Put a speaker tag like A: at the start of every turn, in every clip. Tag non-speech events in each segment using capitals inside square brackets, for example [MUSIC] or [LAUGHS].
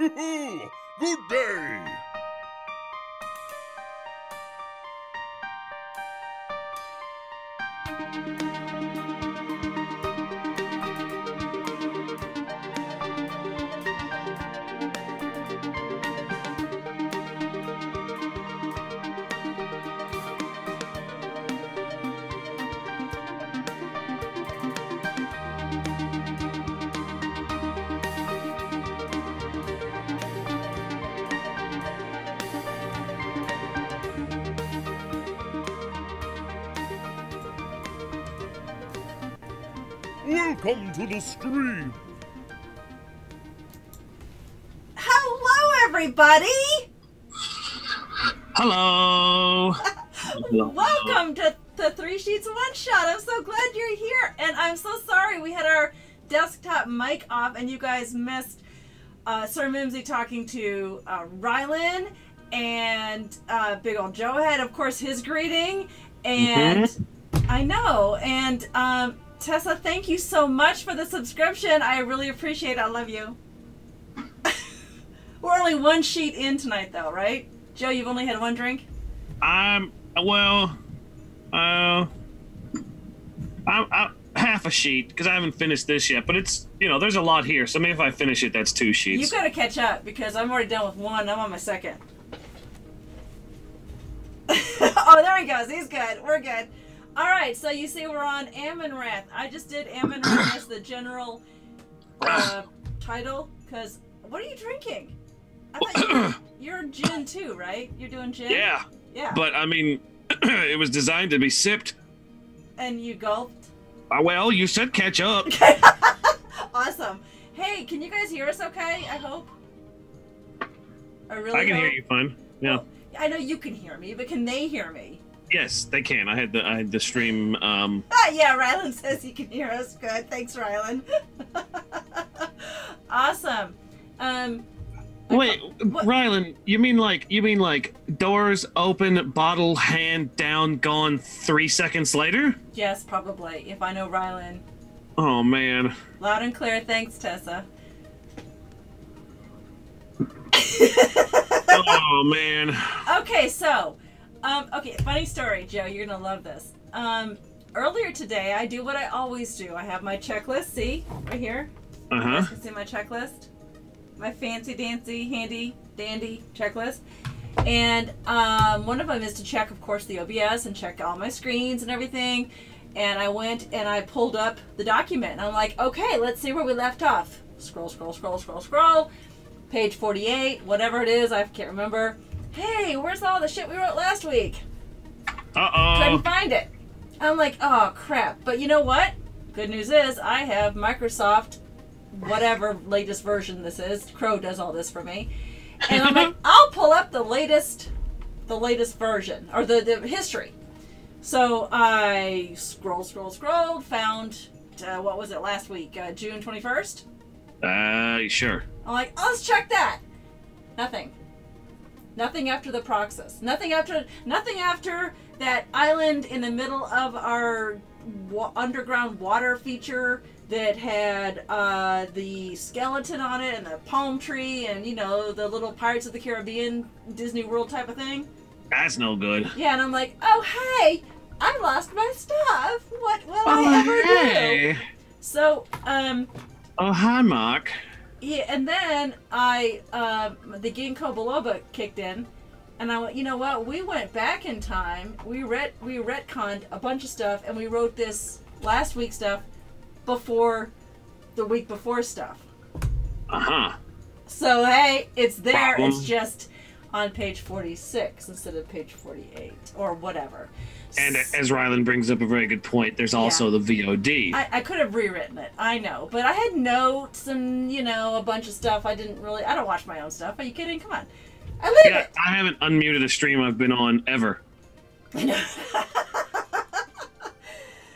A: [LAUGHS] Good day. Welcome to the stream.
B: Hello, everybody.
C: Hello. [LAUGHS]
B: Welcome to the Three Sheets One Shot. I'm so glad you're here, and I'm so sorry we had our desktop mic off, and you guys missed uh, Sir Mimsy talking to uh, Rhylin and uh, Big Old Joe had, of course, his greeting, and I know, and um, Tessa, thank you so much for the subscription. I really appreciate it. I love you. [LAUGHS] We're only one sheet in tonight, though, right? Joe, you've only had one drink.
C: I'm well. Uh, I'm, I'm half a sheet because I haven't finished this yet. But it's you know there's a lot here, so maybe if I finish it, that's two sheets.
B: You've gotta catch up because I'm already done with one. I'm on my second. [LAUGHS] oh, there he goes. He's good. We're good. All right. So you see, we're on Amynrath. I just did Amynrath as the general uh, title because what are you drinking? I thought you, you're gin too, right? You're doing gin.
C: yeah,
B: Yeah.
C: but I mean, [CLEARS THROAT] it was designed to be sipped.
B: and you gulped.
C: Uh, well, you said catch up. [LAUGHS]
B: awesome. Hey, can you guys hear us? Okay. I hope. I really.
C: I can hear you fine. Yeah.
B: I know you can hear me, but can they hear me?
C: Yes, they can. I had the I had the stream. Um, [LAUGHS]
B: Ah, yeah, Rhylin says you can hear us. Good. Thanks, Rhylin. [LAUGHS] awesome. Um,
C: wait,
B: What?
C: Rhylin, you mean like you mean like doors open, bottle hand down, gone three seconds later?
B: yes, probably. If I know Rhylin.
C: Oh man.
B: Loud and clear. Thanks, Tessa. [LAUGHS]
C: Oh man.
B: Okay, so, um, okay, funny story, Joe. You're gonna love this. Um, earlier today, I do what I always do. I have my checklist. See, right here.
C: Uh
B: You
C: huh.
B: guys can see my checklist. My fancy dancy, handy, dandy checklist. And um, one of them is to check, of course, the OBS and check all my screens and everything. And I went and I pulled up the document. And I'm like, okay, let's see where we left off. Scroll, scroll, scroll, scroll, scroll. Page 48, whatever it is, I can't remember. Hey, where's all the shit we wrote last week?
C: Uh oh.
B: couldn't find it. I'm like, oh crap. But you know what? Good news is I have Microsoft, whatever latest version this is. Crow does all this for me, and I'm like, [LAUGHS] I'll pull up the latest, the latest version or the the history. So I scroll, scroll, scrolled, found uh, what was it last week? Uh, June 21st.
C: Uh, sure.
B: I'm like, oh, let's check that. Nothing. Nothing after the Proxus. Nothing after. Nothing after that island in the middle of our wa- underground water feature that had uh, the skeleton on it and the palm tree and you know the little Pirates of the Caribbean Disney World type of thing.
C: That's no good.
B: Yeah, and I'm like, oh hey, I lost my stuff. What will
C: Oh,
B: I ever do? So, um,
C: Oh, hi, Mark.
B: Yeah, and then I, um, the Ginkgo biloba kicked in, and I went, you know what? We went back in time. We read, we retconned a bunch of stuff, and we wrote this last week stuff before the week before stuff.
C: Uh huh.
B: So hey, it's there.
C: Problem.
B: It's just on page forty-six instead of page forty-eight or whatever.
C: And as Rhylin brings up a very good point, there's also the VOD.
B: I, I could have rewritten it. I know, but I had notes and you know a bunch of stuff. I didn't really. I don't watch my own stuff. Are you kidding? Come on, I live
C: yeah,
B: it.
C: I haven't unmuted a stream I've been on ever. [LAUGHS]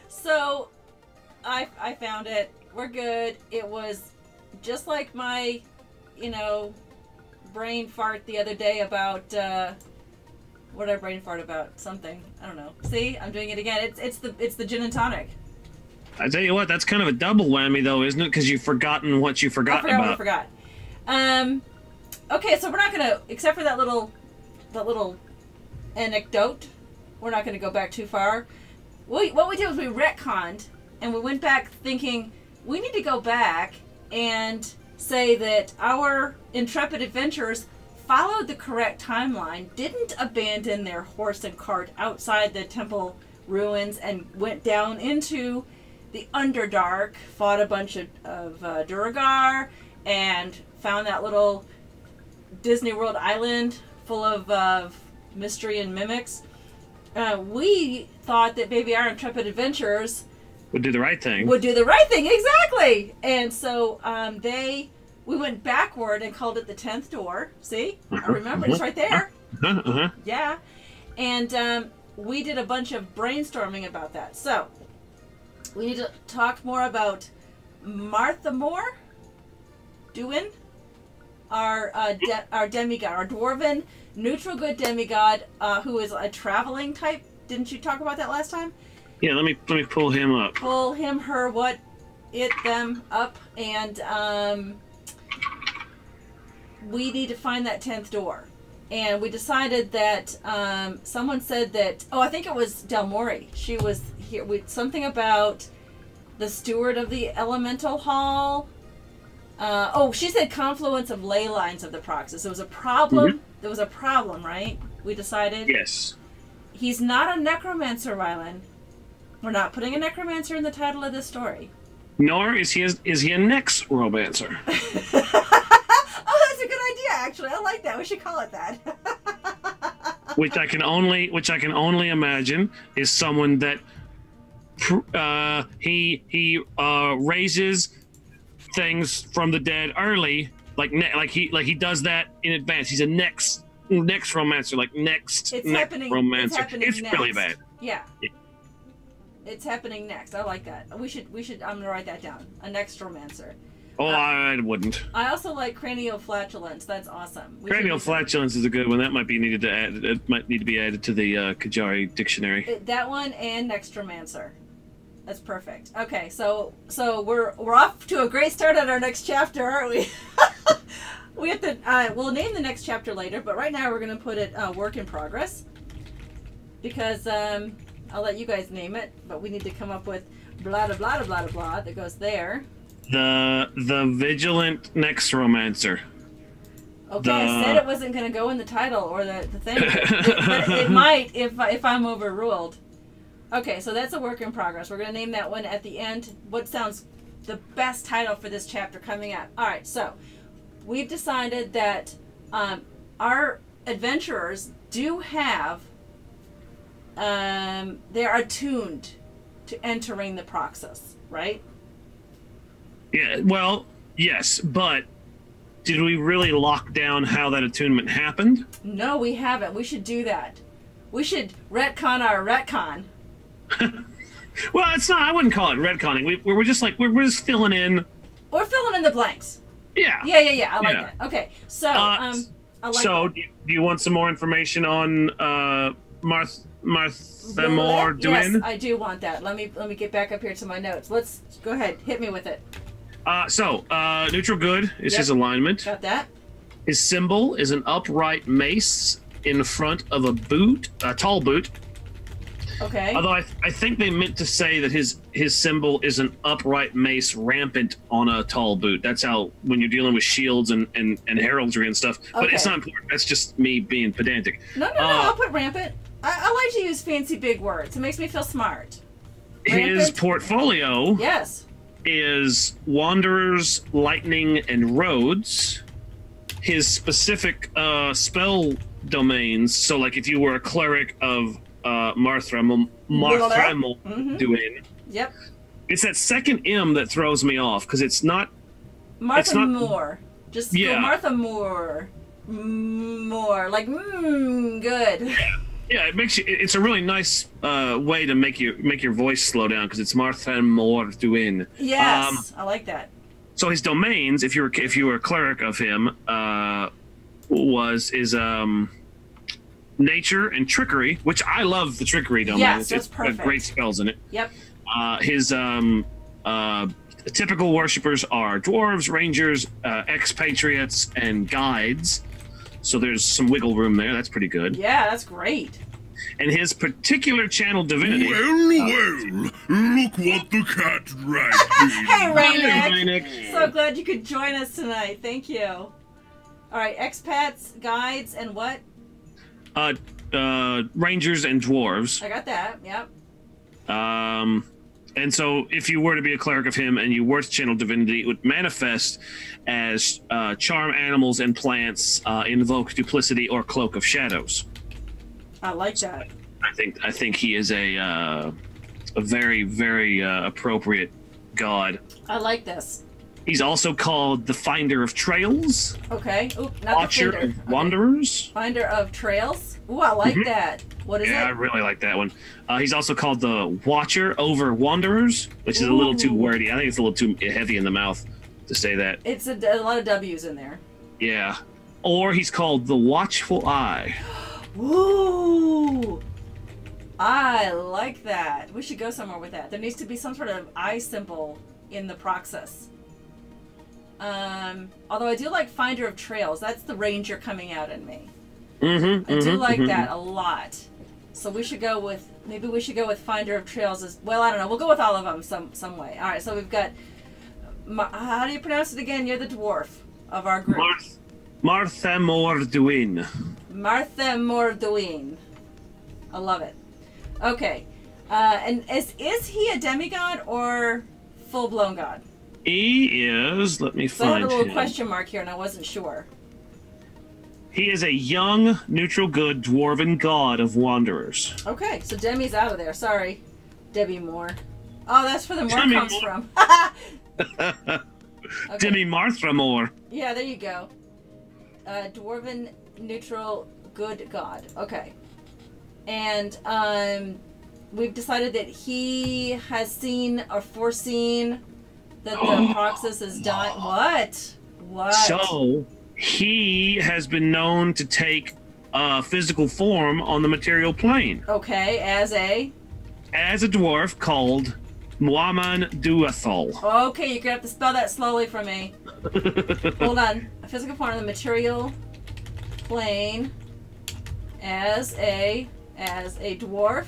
B: so, I I found it. We're good. It was just like my, you know, brain fart the other day about uh, what did I brain fart about? Something I don't know. See, I'm doing it again. It's it's the it's the gin and tonic.
C: I tell you what, that's kind of a double whammy, though, isn't it? Because you've forgotten what forgotten
B: forgot what I
C: about.
B: forgot. Um, okay, so we're not gonna, except for that little, that little anecdote, we're not gonna go back too far. We, what we did was we retconned, and we went back thinking we need to go back and say that our intrepid adventurers followed the correct timeline, didn't abandon their horse and cart outside the temple ruins, and went down into the Underdark, fought a bunch of, of uh, Duergar, and found that little Disney World island full of uh, mystery and mimics. Uh, we thought that maybe our intrepid adventurers
C: Would do the right thing.
B: would do the right thing exactly, and so um, they we went backward and called it the tenth door. See, I
C: Uh-huh,
B: remember it's
C: uh-huh,
B: right there.
C: Uh-huh.
B: Yeah, and um, we did a bunch of brainstorming about that. So we need to talk more about Marthammor, Duin, our uh, de- our demigod, our dwarven neutral good demigod, uh, who is a traveling type. Didn't you talk about that last time?
C: Yeah, let me let me pull him up.
B: pull him, her, what, it, them up, and um, we need to find that tenth door. And we decided that um, someone said that. Oh, I think it was Delmorii. She was here with something about the steward of the elemental hall. Uh, oh, she said confluence of ley lines of the Proxus. There was a problem. There was a problem, right? We decided
C: Yes.
B: he's not a necromancer, Rhylin. We're not putting a necromancer in the title of this story.
C: Nor is he is, is he a next romancer. [LAUGHS]
B: oh, that's a good idea. Actually, I like that. We should call it that. [LAUGHS]
C: which I can only which I can only imagine is someone that uh, he he uh, raises things from the dead early, like ne- like he like he does that in advance. He's a next next romancer, like next
B: It's
C: next
B: happening- it's
C: romancer.
B: happening
C: It's really bad.
B: yeah.
C: Yeah.
B: It's happening next. I like that. We should. We should. I'm gonna write that down. A next romancer.
C: Oh, I wouldn't.
B: I also like cranioflatulence. That's awesome. We
C: Cranial flatulence is a good one. That might be needed to add. It might need to be added to the uh, Qyjari dictionary.
B: That one and Nextromancer. That's perfect. Okay, so so we're we're off to a great start on our next chapter, aren't we? [LAUGHS] we have to. Uh, we'll name the next chapter later, but right now we're gonna put it uh, work in progress because um, I'll let you guys name it, but we need to come up with blah blah blah blah blah blah that goes there.
C: The the vigilant next romancer.
B: Okay, I said it wasn't gonna go in the title or the, the thing, [LAUGHS] but it might if if I'm overruled. Okay, so that's a work in progress. We're gonna name that one at the end. What sounds the best title for this chapter coming up? All right, so we've decided that um, our adventurers do have um, they are attuned to entering the Proxus, right?
C: Yeah, well, yes, but did we really lock down how that attunement happened?
B: No, we haven't. We should do that. We should retcon our retcon. [LAUGHS]
C: Well, it's not. I wouldn't call it redconning. We, we're just like we're, we're just filling in.
B: We're filling in the blanks.
C: Yeah.
B: Yeah, yeah, yeah. I like
C: Yeah.
B: that. Okay, so
C: Uh,
B: um, I like
C: so,
B: that.
C: do you, want some more information on uh, Marth Marthammor
B: Yes. I do want that. Let me let me get back up here to my notes. Let's go ahead. Hit me with it.
C: Uh, so, uh, neutral good is
B: Yep.
C: his alignment.
B: Got that?
C: His symbol is an upright mace in front of a boot, a tall boot.
B: Okay.
C: Although I, I think they meant to say that his his symbol is an upright mace rampant on a tall boot. That's how when you're dealing with shields and, and, and heraldry and stuff. But it's not important. That's just me being pedantic.
B: no, no, no.
C: uh,
B: I'll put rampant. I, I like to use fancy big words. It makes me feel smart.
C: His portfolio
B: Yes.
C: Is Wanderers, Lightning, and Roads. His specific uh, spell domains. So, like, if you were a cleric of uh, Marthremel, Marthremel
B: Mhm.
C: doing,
B: Yep.
C: it's that second M that throws me off because it's not.
B: Martha
C: not-
B: Moore. Just
C: Yeah.
B: go Martha Moore. More like mmm, good.
C: Yeah, it makes you. It's a really nice uh, way to make you make your voice slow down because it's Marthremel doing.
B: Yes,
C: Um,
B: I like that.
C: So his domains, if you were if you were a cleric of him, uh, was is um, nature and trickery, which I love the trickery domain.
B: Yes, that's
C: it's
B: perfect.
C: great spells in it.
B: Yep.
C: Uh, his um, uh, typical worshippers are dwarves, rangers, uh, expatriates, and guides. So there's some wiggle room there. That's pretty good.
B: Yeah, that's great.
C: And his particular channel divinity.
A: Well, well, look what the cat [LAUGHS] dragged in.
B: Hey,
C: Hey,
B: Reynic.
C: Reynic.
B: So glad you could join us tonight. Thank you. All right, expats, guides, and what?
C: Uh, uh, rangers and dwarves.
B: I got that. Yep.
C: Um, and so, if you were to be a cleric of him and you were to channel divinity, it would manifest as uh, charm animals and plants, uh, invoke duplicity or cloak of shadows.
B: I like that.
C: I think I think he is a uh, a very very uh, appropriate god.
B: I like this.
C: He's also called the Finder of Trails,
B: Okay. Oop, not
C: Watcher
B: the finder.
C: of Wanderers.
B: Finder of trails. Ooh, I like
C: Mhm.
B: that. What is
C: Yeah, I really like that one. Uh, he's also called the Watcher over Wanderers, which is a little too wordy. I think it's a little too heavy in the mouth to say that.
B: It's a, a lot of W's in there.
C: Yeah. Or he's called the Watchful Eye. [GASPS]
B: Ooh. I like that. We should go somewhere with that. There needs to be some sort of eye symbol in the Proxus. Um, although I do like Finder of Trails. That's the ranger coming out in me.
C: Mm-hmm.
B: I do like that a lot. So we should go with maybe we should go with Finder of Trails as well. I don't know. We'll go with all of them some some way. All right. So we've got. Ma- How do you pronounce it again? You're the dwarf of our group.
C: Marth- Marthammor Duin.
B: Marthammor Duin. I love it. Okay. Uh, and is is he a demigod or full blown god?
C: He is. Let me
B: So I had a little
C: him.
B: question mark here, and I wasn't sure.
C: He is a young, neutral good dwarven god of wanderers.
B: Okay, so Demi's out of there. Sorry, Debbie Moore. Oh, that's where the Moore
C: Demi
B: comes
C: Moore.
B: from. [LAUGHS] [LAUGHS] okay.
C: Demi Martha Moore.
B: Yeah, there you go. Uh, dwarven neutral good god. Okay. And um, we've decided that he has seen or foreseen that the [GASPS] Proxus is dying. What? What?
C: So he has been known to take uh, physical form on the material plane
B: okay, as a.
C: as a dwarf called Muamman Duathal.
B: Okay, you're gonna have to spell that slowly for me. [LAUGHS] Hold on. A physical form of the material plane as a as a dwarf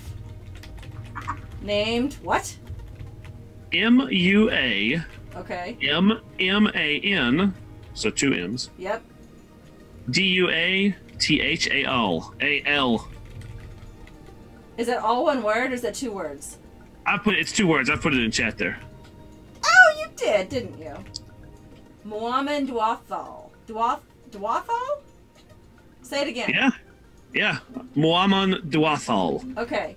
B: named what?
C: M U A
B: Okay.
C: M M A N, so two M's.
B: Yep.
C: D U A T H A L A L.
B: Is that all one word or is that two words?
C: I put it's two words. I put it in chat there.
B: Oh, you did, didn't you? Muamman Duathal. Dwath Dwathal? Say it again.
C: Yeah, yeah. Muamman Duathal.
B: Okay.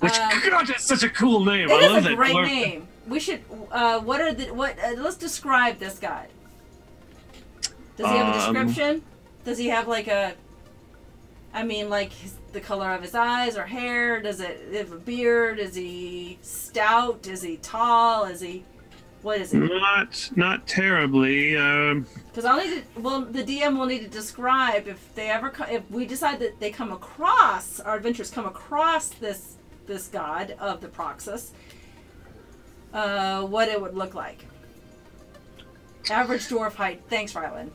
C: Which
B: Um,
C: God, that's such a cool name.
B: It
C: I love
B: is a
C: that.
B: great name. We should. Uh, what are the what? Uh, let's describe this guy. Does he have a
C: Um,
B: description? Does he have like a? I mean, like his, the color of his eyes or hair. Does it have a beard? Is he stout? Is he tall? Is he? What is he?
C: Not not terribly. Um,
B: Because I'll need to. Well, the DM will need to describe if they ever. If we decide that they come across our adventurers come across this this god of the Proxus, uh, what it would look like. Average dwarf height. Thanks, Rhylin.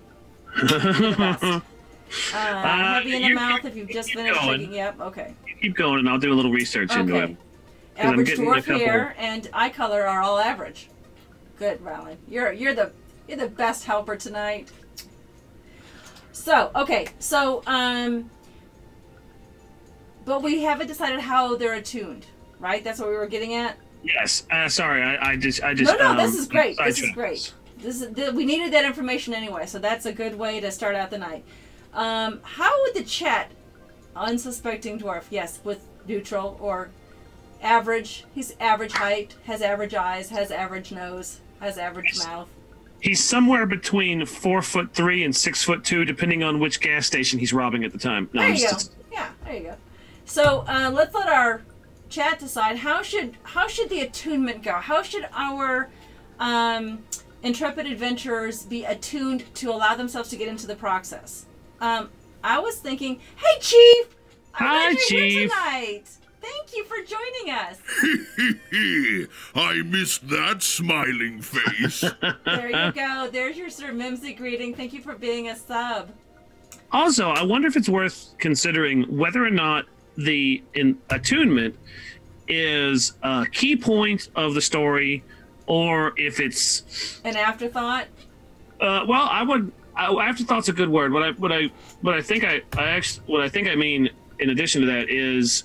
B: [LAUGHS] best. Uh, heavy in the mouth
C: keep-
B: if you've just finished
C: going.
B: shaking. Yep. Okay.
C: keep going, and I'll do a little research into
B: Okay.
C: it. 'Cause I'm
B: Average dwarf hair and eye color are all average. Good, Rhylin. You're you're the you're the best helper tonight. So okay, so um, but we haven't decided how they're attuned, right? That's what we were getting at.
C: Yes. Uh, sorry, I, I just I just.
B: No, no,
C: um,
B: this is great. This is great. This is we needed that information anyway, so that's a good way to start out the night. Um, how would the chat, unsuspecting dwarf, yes, with neutral or average? He's average height, has average eyes, has average nose, has average
C: Yes.
B: mouth.
C: He's somewhere between four foot three and six foot two, depending on which gas station he's robbing at the time. No,
B: There
C: I'm
B: you go.
C: just-
B: Yeah, there you go. So uh, let's let our chat decide how should how should the attunement go? How should our um, intrepid adventurers be attuned to allow themselves to get into the Proxus? Um, I was thinking, hey Chief, I'm
C: Hi,
B: glad you're here
C: Chief.
B: tonight. Thank you for joining us. [LAUGHS]
A: I missed that smiling face. [LAUGHS]
B: There you go. There's your Sir Mimsy greeting. Thank you for being a sub.
C: Also, I wonder if it's worth considering whether or not the in, attunement is a key point of the story, or if it's
B: An afterthought.
C: uh, well, I would. I, afterthought's a good word. What I what I what I think I, I actually what I think I mean in addition to that is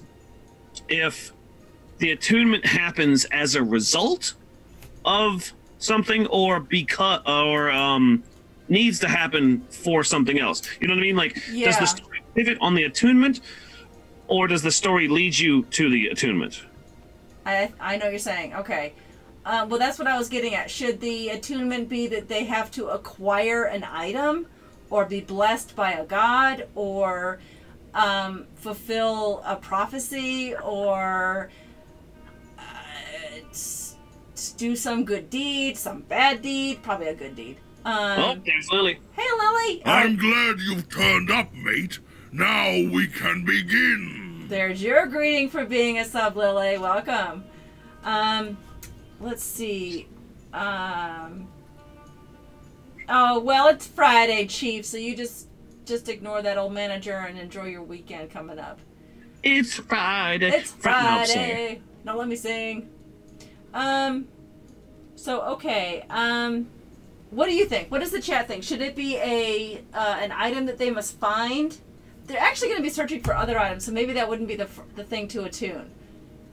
C: if the attunement happens as a result of something or because or um needs to happen for something else. You know what I mean? Like does the story pivot on the attunement or does the story lead you to the attunement?
B: I I know what you're saying. Okay. Um, well, that's what I was getting at. Should the attunement be that they have to acquire an item, or be blessed by a god, or um, fulfill a prophecy, or uh, s- s- do some good deed, some bad deed, probably a good deed.
C: oh,
B: Um,
C: there's Lily.
B: Hey, Lily.
A: I'm glad you've turned up, mate. Now we can begin.
B: There's your greeting for being a sub, Lily. Welcome. Um, let's see. Um, oh well, it's Friday, Chief. So you just just ignore that old manager and enjoy your weekend coming up.
C: It's Friday.
B: It's Friday. Now let me sing. Um. So okay. Um. What do you think? What does the chat think? Should it be a uh, an item that they must find? They're actually going to be searching for other items, so maybe that wouldn't be the the thing to attune.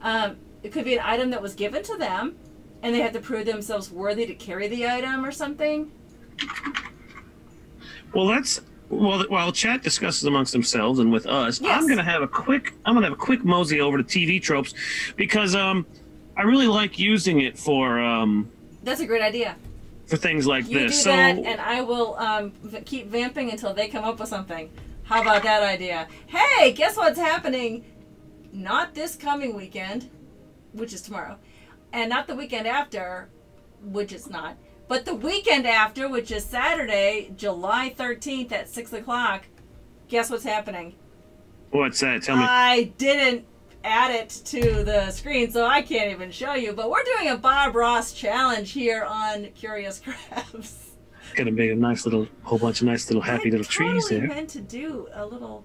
B: Um, it could be an item that was given to them, and they have to prove themselves worthy to carry the item or something.
C: Well, that's well. While chat discusses amongst themselves and with us,
B: Yes.
C: I'm gonna have a quick. I'm gonna have a quick mosey over to TV tropes because um, I really like using it for um
B: That's a great idea.
C: for things like
B: You
C: this.
B: do
C: so
B: that, and I will um, keep vamping until they come up with something. How about that idea? Hey, guess what's happening? Not this coming weekend, which is tomorrow, and not the weekend after, which is not, but the weekend after, which is Saturday, July 13th at 6 o'clock. Guess what's happening?
C: what's that? Tell me.
B: I didn't add it to the screen, so I can't even show you. But we're doing a Bob Ross challenge here on Curious [LAUGHS] Crafts.
C: Gonna be a nice little whole bunch of nice little happy
B: I
C: little trees
B: totally
C: there.
B: meant to do a little,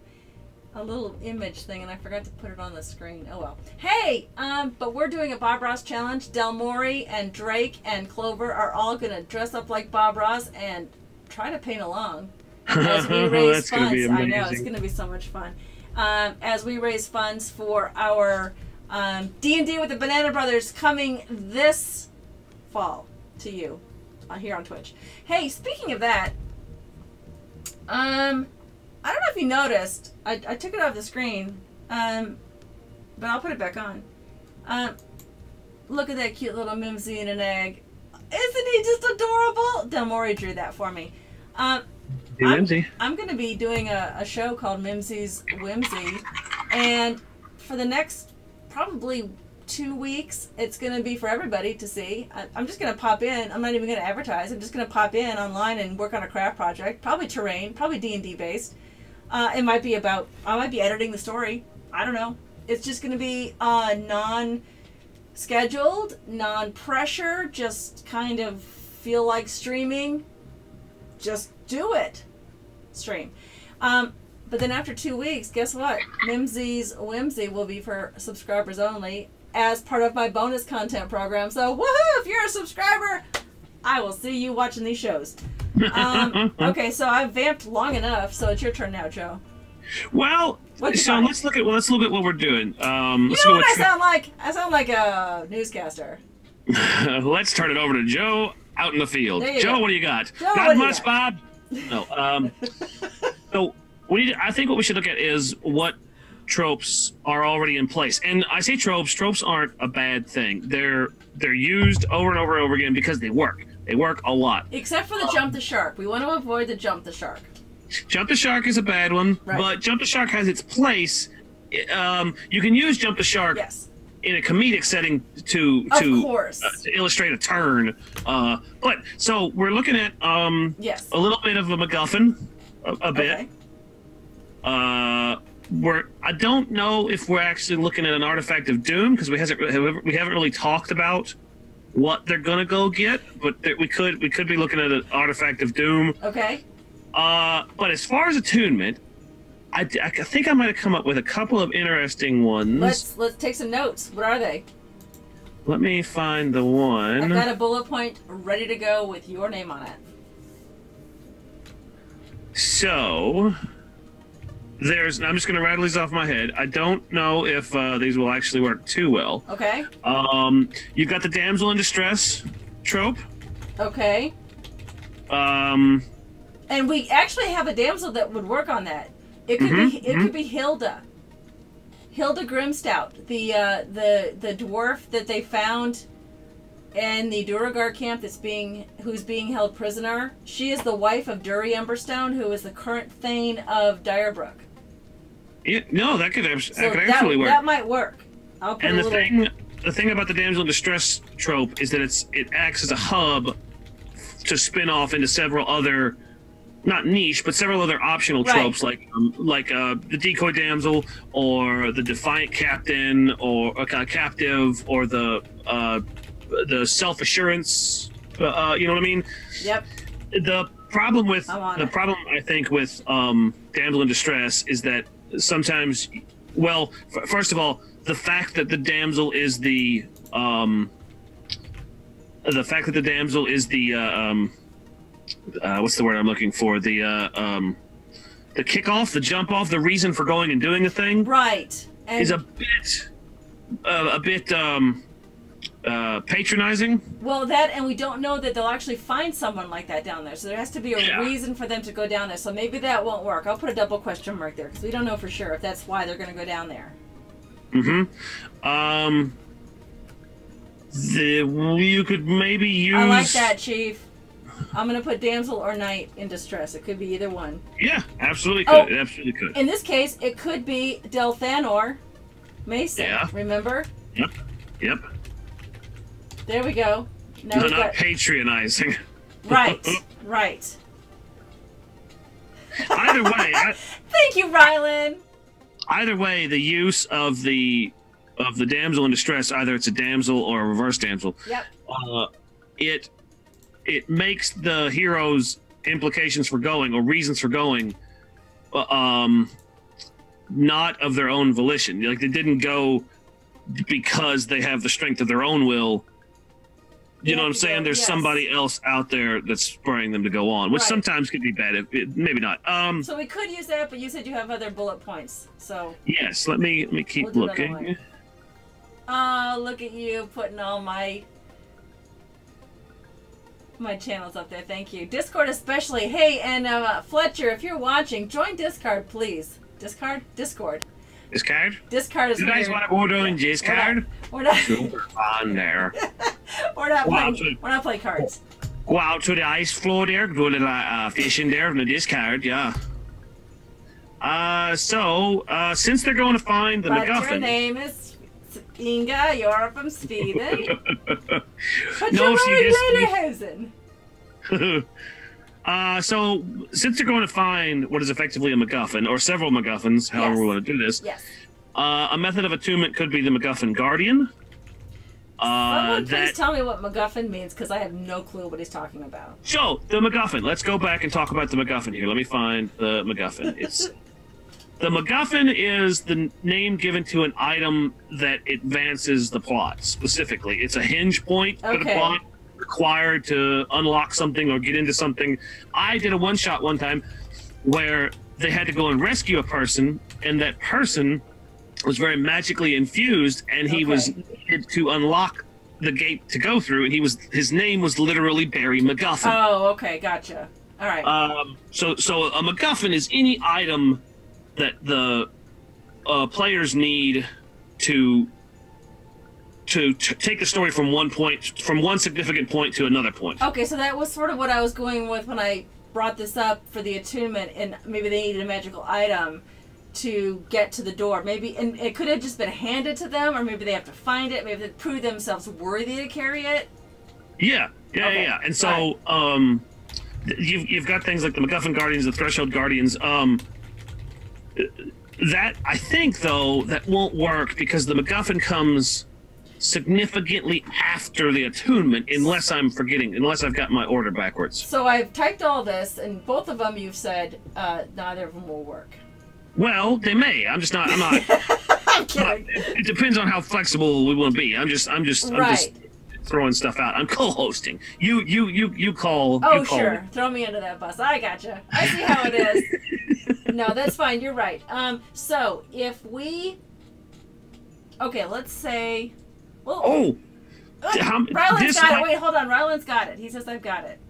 B: a little image thing, and I forgot to put it on the screen. Oh well. Hey, um, but we're doing a Bob Ross challenge. Delmorii and Draiic and Klover are all gonna dress up like Bob Ross and try to paint along [LAUGHS] as we raise funds.
C: be
B: I know it's gonna be so much fun. Um, as we raise funds for our um, D&D with the Banana Brothers coming this fall to you uh, here on Twitch. Hey, speaking of that, um, I don't know if you noticed, I, I took it off the screen, um, but I'll put it back on. Um, look at that cute little Mimsy in an egg. Isn't he just adorable? Delmorii drew that for me. Um,
C: Hey,
B: I'm-. I'm going to be doing a, a show called Mimsy's Whimsy, and for the next probably two weeks, it's going to be for everybody to see. I, I'm just going to pop in. I'm not even going to advertise. I'm just going to pop in online and work on a craft project, probably terrain, probably D and D based. Uh, it might be about. I might be editing the story. I don't know. It's just going to be uh, non scheduled, non pressure, just kind of feel like streaming. Just do it stream. Um, but then after two weeks, guess what? Mimsy's Whimsy will be for subscribers only as part of my bonus content program. So, woohoo! If you're a subscriber, I will see you watching these shows. Um, [LAUGHS] okay, so I've vamped long enough, so it's your turn now, Joe.
C: Well, so
B: find?
C: let's look at well, let's look at what we're doing. Um,
B: You know what I sound like? I sound like a newscaster. [LAUGHS]
C: let's turn it over to Joe out in the field. Joe,
B: go.
C: what do you got?
B: Joe,
C: Not much,
B: got?
C: Bob. No. Um, [LAUGHS] so we need. I think what we should look at is what tropes are already in place. And I say tropes. Tropes aren't a bad thing. They're they're used over and over and over again because they work. They work a lot.
B: Except for the jump the shark. We want to avoid the jump the shark.
C: Jump the shark is a bad one,
B: Right.
C: but jump the shark has its place. Um, you can use jump the shark
B: Yes.
C: in a comedic setting to to, uh, to illustrate a turn. Uh, but so we're looking at um,
B: Yes.
C: a little bit of a MacGuffin, a, a bit.
B: Okay.
C: Uh, we're I don't know if we're actually looking at an artifact of doom because we hasn't we haven't really talked about what they're gonna go get, but there- we could we could be looking at an artifact of doom.
B: Okay.
C: Uh, but as far as attunement, I, I think I might have come up with a couple of interesting ones.
B: Let's let's take some notes. What are they?
C: Let me find the one.
B: I've got a bullet point ready to go with your name on it.
C: So there's. I'm just gonna rattle these off my head. I don't know if uh, these will actually work too well.
B: Okay.
C: Um, you've got the damsel in distress trope.
B: Okay.
C: Um,
B: And we actually have a damsel that would work on that. It could
C: Mhm,
B: be it could be Hilda. Hilda Grimstout, the uh, the the dwarf that they found in the Duergar camp that's being who's being held prisoner. She is the wife of Dury Emberstone, who is the current Thane of Direbrook.
C: It, no, that could,
B: So
C: that could
B: that,
C: actually work.
B: that might work. I'll put
C: and the
B: little
C: thing, the thing about the damsel in distress trope is that it's it acts as a hub to spin off into several other, not niche, but several other optional
B: Right.
C: tropes like um, like uh, the decoy damsel or the defiant captain or a uh, captive or the uh, the self assurance. Uh, uh, you know what I mean?
B: Yep.
C: the problem with the
B: it.
C: problem I think with um, damsel in distress is that sometimes, well, f- first of all, the fact that the damsel is the um, the fact that the damsel is the uh, um, uh, what's the word I'm looking for the uh, um, the kickoff, the jump off, the reason for going and doing a thing
B: Right. And
C: is a bit uh, a bit um, uh, patronizing.
B: Well, that and we don't know that they'll actually find someone like that down there. So there has to be a
C: Yeah.
B: reason for them to go down there. So maybe that won't work. I'll put a double question mark there because we don't know for sure if that's why they're going to go down there.
C: Mm-hmm. Um. The you could maybe use.
B: I like that, Chief. I'm going to put damsel or knight in distress. It could be either one.
C: Yeah, absolutely
B: Oh.
C: could. It absolutely could.
B: In this case, it could be Delthanor Mason.
C: Yeah.
B: Remember?
C: Yep. Yep.
B: There we go. Now
C: No, not patronizing. [LAUGHS]
B: right, right.
C: Either way, I- [LAUGHS]
B: Thank you, Rhylin.
C: either way, the use of the of the damsel in distress, either it's a damsel or a reverse damsel,
B: Yep.
C: uh, it it makes the hero's implications for going or reasons for going, uh, um, not of their own volition. Like they didn't go because they have the strength of their own will. You know what I'm saying? There's
B: yes.
C: somebody else out there that's spurring them to go on, which
B: Right.
C: sometimes could be bad. If it, maybe not. Um,
B: So we could use that, but you said you have other bullet points. So
C: yes. Let me let me keep
B: We'll
C: looking.
B: Oh, look at you putting all my my channels up there. Thank you. Discord especially. Hey, and uh, Fletcher, if you're watching, join Discord, please. Discard? Discord.
C: This card.
B: Discard is
C: You guys want to go doing this
B: We're not-? [LAUGHS] We're not.
C: Super on there. [LAUGHS] [LAUGHS]
B: We're not
C: Wow,
B: playing.
C: so-
B: We're not playing cards.
C: Go out to the ice floor there, do a little uh, fishing there on the discard, yeah. Uh, so, uh, since they're going to find the
B: But your name is Inga. You're from Sweden. [LAUGHS] But
C: No,
B: you're
C: she just- [LAUGHS] uh, so, since they're going to find what is effectively a MacGuffin, or several MacGuffins, however
B: Yes.
C: we want to do this,
B: Yes.
C: uh, a method of attunement could be the MacGuffin Guardian. Uh,
B: Someone please
C: that
B: tell me what MacGuffin means because I have no clue what he's talking about.
C: So the MacGuffin. Let's go back and talk about the MacGuffin here. Let me find the MacGuffin. It's the MacGuffin is the name given to an item that advances the plot. Specifically, it's a hinge point for the plot required to unlock something or get into something. I did a one shot one time where they had to go and rescue a person, and that person was very magically infused, and he was needed to unlock the gate to go through, and he was his name was literally Barry MacGuffin.
B: Oh, okay, gotcha. All right.
C: Um, so, so a MacGuffin is any item that the uh, players need to to to take the story from one point, from one significant point to another point.
B: okay, so that was sort of what I was going with when I brought this up for the attunement, and maybe they needed a magical item to get to the door. Maybe, and it could have just been handed to them, or maybe they have to find it. Maybe they prove themselves worthy to carry it.
C: Yeah, yeah,
B: Okay,
C: yeah. And so, um, you've you've got things like the MacGuffin Guardians, the Threshold Guardians. Um, that I think though that won't work because the MacGuffin comes significantly after the attunement, unless I'm forgetting, unless I've got my order backwards.
B: So I've typed all this, and both of them you've said uh, neither of them will work.
C: Well, they may. I'm just not. I'm not. [LAUGHS]
B: I'm kidding.
C: it depends on how flexible we want to be. I'm just. I'm just. I'm just throwing stuff out. I'm co-hosting. You. You. You. You call.
B: Oh
C: you call
B: sure, throw me under that bus. I gotcha. I see how it is. [LAUGHS] no, that's fine. You're right. Um, so if we, okay, let's say, well,
C: Oh.
B: uh,
C: how- Rhylin's
B: got
C: might-
B: it. Wait, hold on. Rhylin's got it. He says I've got it.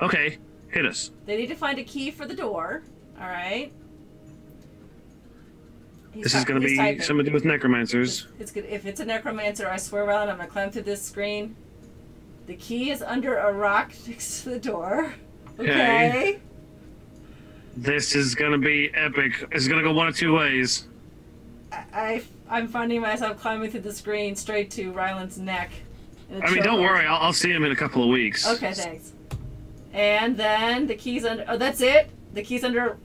C: Okay. Hit us.
B: They need to find a key for the door. All right. He's
C: This is going to be
B: typing.
C: something to do with necromancers.
B: It's good. If it's a necromancer, I swear, Rhylin, I'm gonna climb through this screen. The key is under a rock [LAUGHS] next to the door.
C: Okay. This is going to be epic. It's going to go one of two ways.
B: I, I am finding myself climbing through the screen straight to Rhylin's neck.
C: I mean, don't worry. I'll, I'll see him in a couple of weeks.
B: Okay, thanks. And then the keys under. Oh, that's it. The keys under.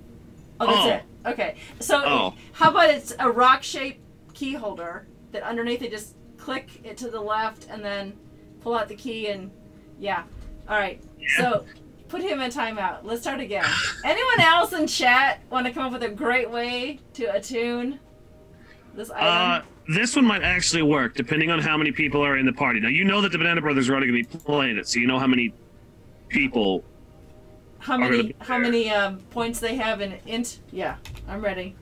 B: Oh, that's
C: Oh.
B: it. Okay. So
C: Oh.
B: how about it's a rock-shaped key holder that underneath they just click it to the left and then pull out the key and yeah. All right. Yeah. So put him in timeout. Let's start again. Anyone else in chat want to come up with a great way to attune this item?
C: Uh, this one might actually work, depending on how many people are in the party. Now, you know that the Banana Brothers are already going to be playing it, so you know how many people.
B: How many how many um, points they have in int? Yeah, I'm ready.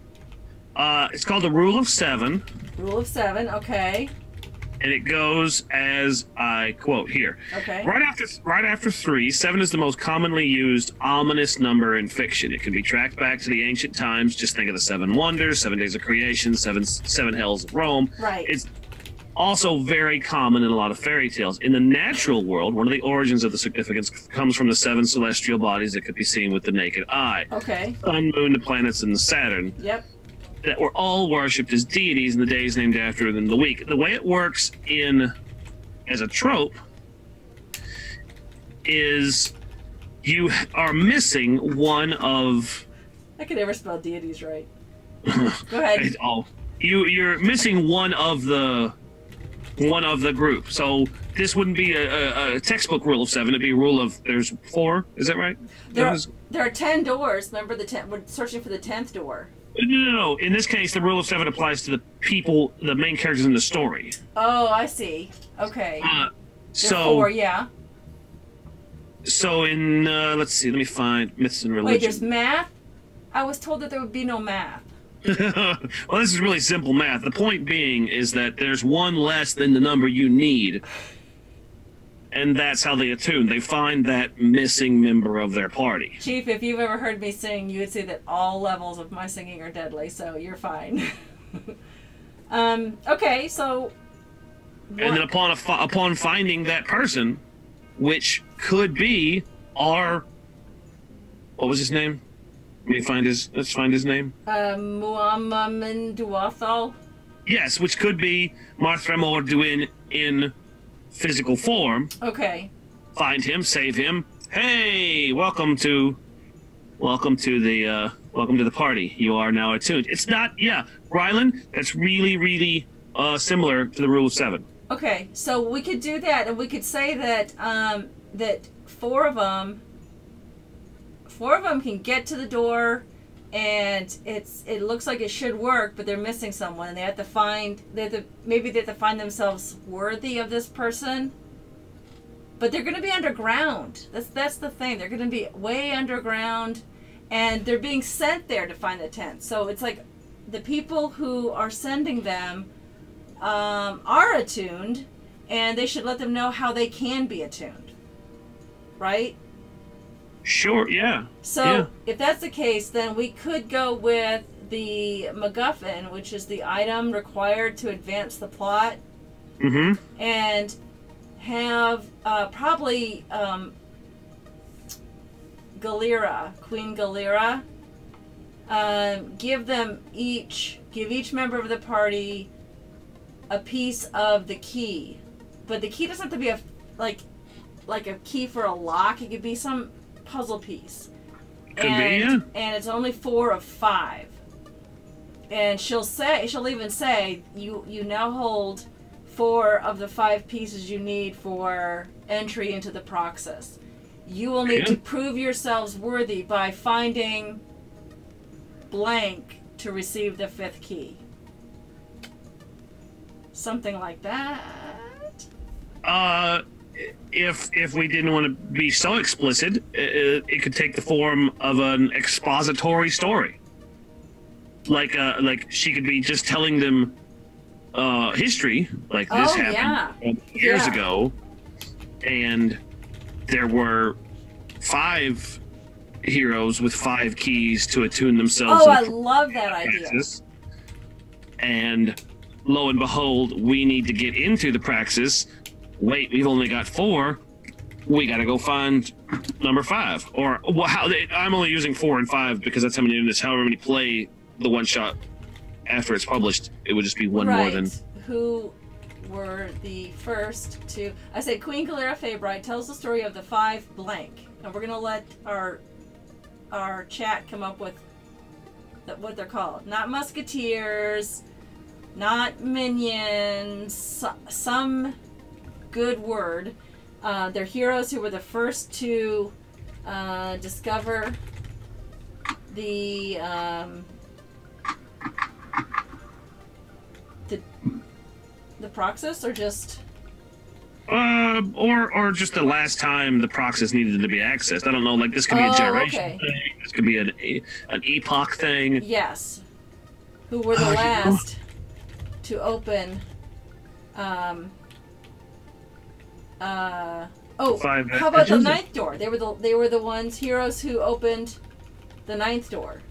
C: Uh, it's called the Rule of Seven,
B: Rule of seven. Okay.
C: and it goes as I quote here.
B: Okay.
C: Right after right after three, seven is the most commonly used ominous number in fiction. It can be tracked back to the ancient times. Just think of the seven wonders, seven days of creation, seven seven hells of Rome.
B: Right.
C: It's also very common in a lot of fairy tales. In the natural world, one of the origins of the significance comes from the seven celestial bodies that could be seen with the naked eye.
B: Okay.
C: Sun, moon, the planets, and Saturn
B: Yep.
C: that were all worshipped as deities in the days named after them the week. The way it works in as a trope is you are missing one of
B: I could never spell deities right. [LAUGHS] Go ahead.
C: oh you you're missing one of the one of the group. So this wouldn't be a, a, a textbook rule of seven. It'd be a rule of there's four. Is that right?
B: There are, there are ten doors. Remember the ten? We're searching for the tenth door.
C: no, no, no. In this case, the rule of seven applies to the people, the main characters in the story.
B: Oh, I see. Okay.
C: Uh, so
B: four. Yeah.
C: So in uh, let's see, let me find myths and religion.
B: Wait, there's math. I was told that there would be no math. [LAUGHS]
C: well, this is really simple math. The point being is that there's one less than the number you need, and that's how they attune. They find that missing member of their party.
B: Chief, if you've ever heard me sing, you would say that all levels of my singing are deadly, so you're fine. [LAUGHS] um, okay, so.
C: And then upon a fi- upon finding that person, which could be our what was his name? Let me find his. Let's find his name.
B: uh, Duathal.
C: Yes, which could be Marthammor Duin in physical form.
B: Okay.
C: find him, save him. Hey, welcome to, welcome to the, uh, welcome to the party. You are now attuned. It's not, yeah, Rhylin. That's really, really uh, similar to the rule of seven.
B: Okay, so we could do that, and we could say that um, that four of them, four of them can get to the door, and it's it looks like it should work, but they're missing someone, and they have to find they have to maybe they have to find themselves worthy of this person. But they're going to be underground. That's that's the thing. They're going to be way underground, and they're being sent there to find the tent. So it's like the people who are sending them um, are attuned, and they should let them know how they can be attuned. Right?
C: Sure, yeah.
B: So,
C: Yeah.
B: if that's the case, then we could go with the MacGuffin, which is the item required to advance the plot,
C: Mm-hmm.
B: and have uh, probably um, Galera, Queen Galera, um, give them each, give each member of the party a piece of the key. But the key doesn't have to be a like like a key for a lock. It could be some puzzle piece.
C: Could be,
B: and,
C: yeah.
B: And it's only four of five. and she'll say she'll even say you you now hold four of the five pieces you need for entry into the Proxus. You will need to prove yourselves worthy by finding blank to receive the fifth key. Something like that.
C: Uh, if if we didn't want to be so explicit, it, it could take the form of an expository story. Like uh, like she could be just telling them uh history, like this
B: Oh,
C: happened years
B: Yeah.
C: ago, and there were five heroes with five keys to attune themselves.
B: Oh, I love that idea.
C: And lo and behold, we need to get into the Proxus. Wait, we've only got four. We got to go find number five. Or well, how they, I'm only using four and five because that's how many units. However many play the one shot after it's published, it would just be one
B: right.
C: more than.
B: Who were the first to? I said Queen Galera Feybright tells the story of the five blank, and we're gonna let our our chat come up with the, what they're called. Not musketeers, not minions. so- Some good word. Uh, they're heroes who were the first to uh, discover the um, the the Proxus, or just
C: Uh, or or just the last time the Proxus needed to be accessed. I don't know. Like this could be
B: Oh,
C: a generation
B: okay.
C: thing. This could be an an epoch thing.
B: yes, who were the
C: Oh,
B: last to open. Um. Uh. Oh,
C: Five
B: how about the ninth door? They were the they were the ones heroes who opened the ninth door.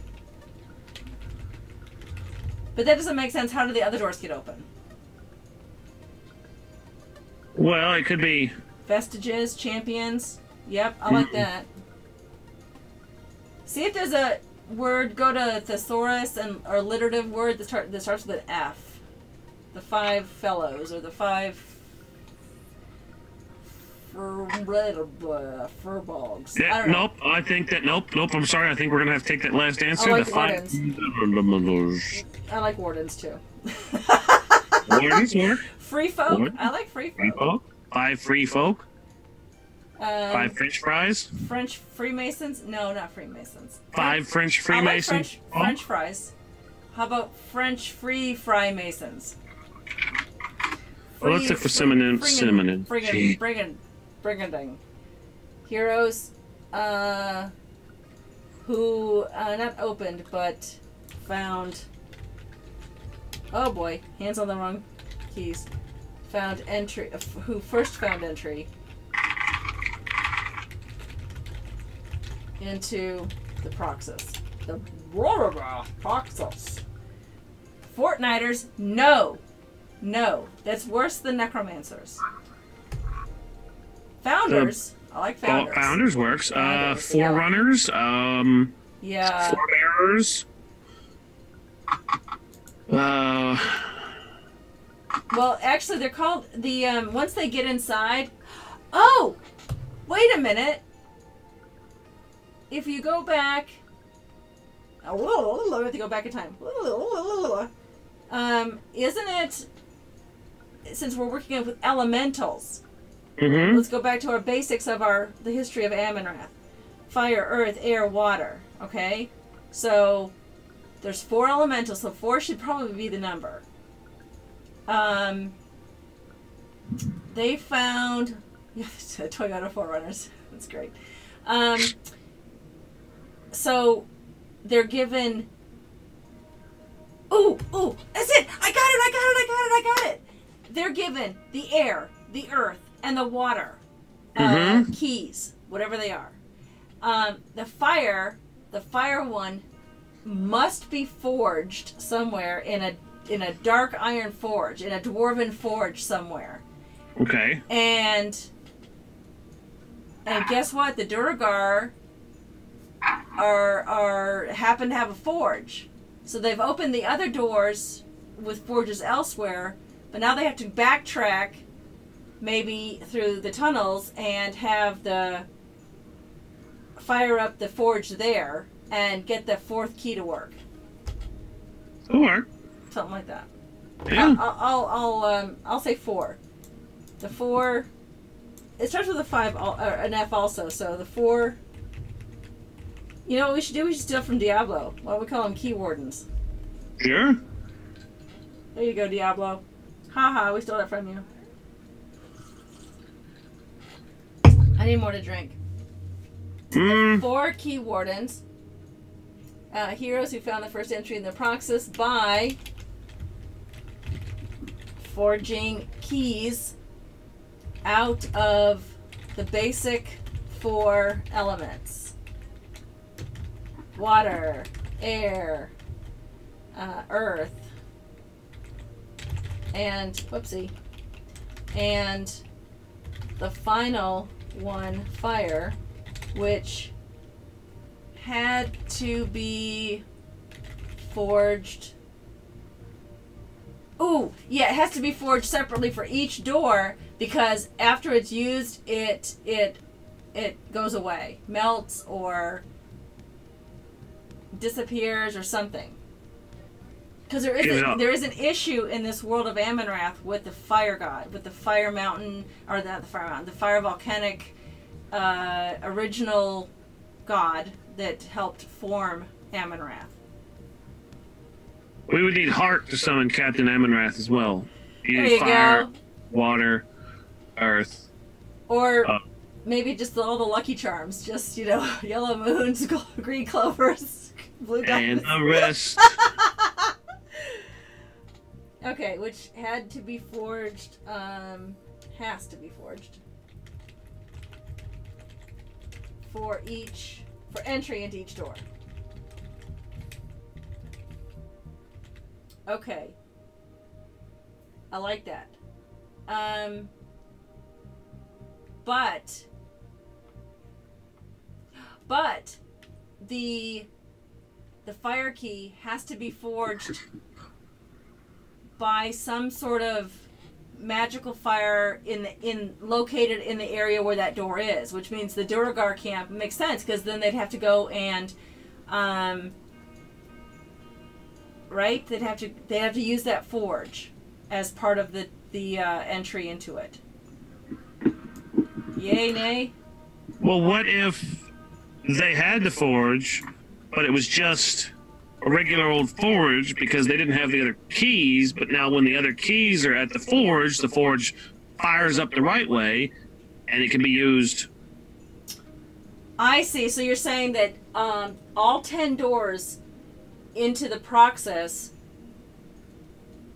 B: But that doesn't make sense. How do the other doors get open?
C: Well, it could be.
B: Vestiges, champions. Yep, I like
C: Mhm.
B: that. See if there's a word. Go to thesaurus and or alliterative word that start that starts with an F. The five fellows or the five. Fur, furbolgs. I
C: Yeah,
B: don't know.
C: nope. I think that nope, nope. I'm sorry. I think we're gonna have to take that last answer.
B: like
C: the five
B: I like wardens too. [LAUGHS]
C: Wardens work.
B: free folk.
C: Ward?
B: I like free
C: Free
B: folk.
C: folk. Five free folk.
B: Um,
C: Five French fries.
B: French Freemasons? No, not Freemasons.
C: Five French
B: I like
C: Freemasons.
B: French,
C: Oh,
B: French fries. How about French free Freemasons?
C: Well, let's look for cinnamon- cinnamon.
B: Friggin,
C: Gee.
B: friggin, friggin, Heroes, uh, who uh, not opened but found. Oh boy, hands on the wrong keys. Found entry. uh, Who first found entry into the Proxus. The Proxus. Fortnighters, no. No. That's worse than necromancers. Founders. I like
C: Well,
B: founders.
C: founders works. Uh,
B: Founders, yeah.
C: forerunners. Um,
B: Yeah.
C: forebearers. Uh,
B: Well, actually, they're called the. Um, once they get inside. Oh! Wait a minute. If you go back. I have to go back in time. Um, isn't it. Since we're working with elementals,
C: mhm.
B: let's go back to our basics of our the history of Amynrath. Fire, earth, air, water. Okay? So there's four elementals, so four should probably be the number. Um they found [LAUGHS] yeah, Toyota Forerunners. [LAUGHS] That's great. Um so they're given Ooh, ooh, that's it! I got it, I got it, I got it, I got it! They're given the air, the earth, and the water uh,
C: Mhm.
B: keys, whatever they are. Um, the fire, the fire one, must be forged somewhere in a in a dark iron forge, in a dwarven forge somewhere.
C: Okay.
B: And and guess what? The Duergar are are happen to have a forge. So they've opened the other doors with forges elsewhere, but now they have to backtrack maybe through the tunnels and have the fire up the forge there and get the fourth key to work.
C: Or
B: something like that.
C: yeah.
B: I'll, I'll, I'll, um, I'll say four. The four. It starts with a five, or an F also. So the four. You know what we should do? We should steal from Diablo. Why don't we call them key wardens?
C: Sure.
B: There you go, Diablo. Haha, we stole that from you. I need more to drink.
C: Mm,
B: Four key wardens. Uh, heroes who found the first entry in the Proxus by forging keys out of the basic four elements water, air, uh, earth, and whoopsie, and the final one, fire, which had to be forged. Ooh, yeah, it has to be forged separately for each door because after it's used, it it it goes away, melts or disappears or something. Because there is a, there is an issue in this world of Amynrath with the fire god, with the fire mountain or not the fire mountain, the fire volcanic uh, original god that helped form Amynrath.
C: we would need heart to summon Captain Amynrath as well. You
B: There
C: need
B: you
C: fire,
B: go.
C: water, earth.
B: Or
C: Uh.
B: maybe just all the lucky charms, just you know, [LAUGHS] yellow moons, [LAUGHS] green clovers, [LAUGHS] blue diamonds, And
C: the rest.
B: Okay, which had to be forged, um, has to be forged. For each, for entry into each door. Okay. I like that. Um, but, but, the, the fire key has to be forged [LAUGHS] by some sort of magical fire in the in located in the area where that door is, which means the Duergar camp makes sense because then they'd have to go and, um, right? They'd have to they have to use that forge as part of the the uh, entry into it. Yay, nay.
C: Well, what if they had the forge, but it was just a regular old forge because they didn't have the other keys, but now when the other keys are at the forge, the forge fires up the right way and it can be used.
B: I see. So you're saying that um, all ten doors into the Proxus,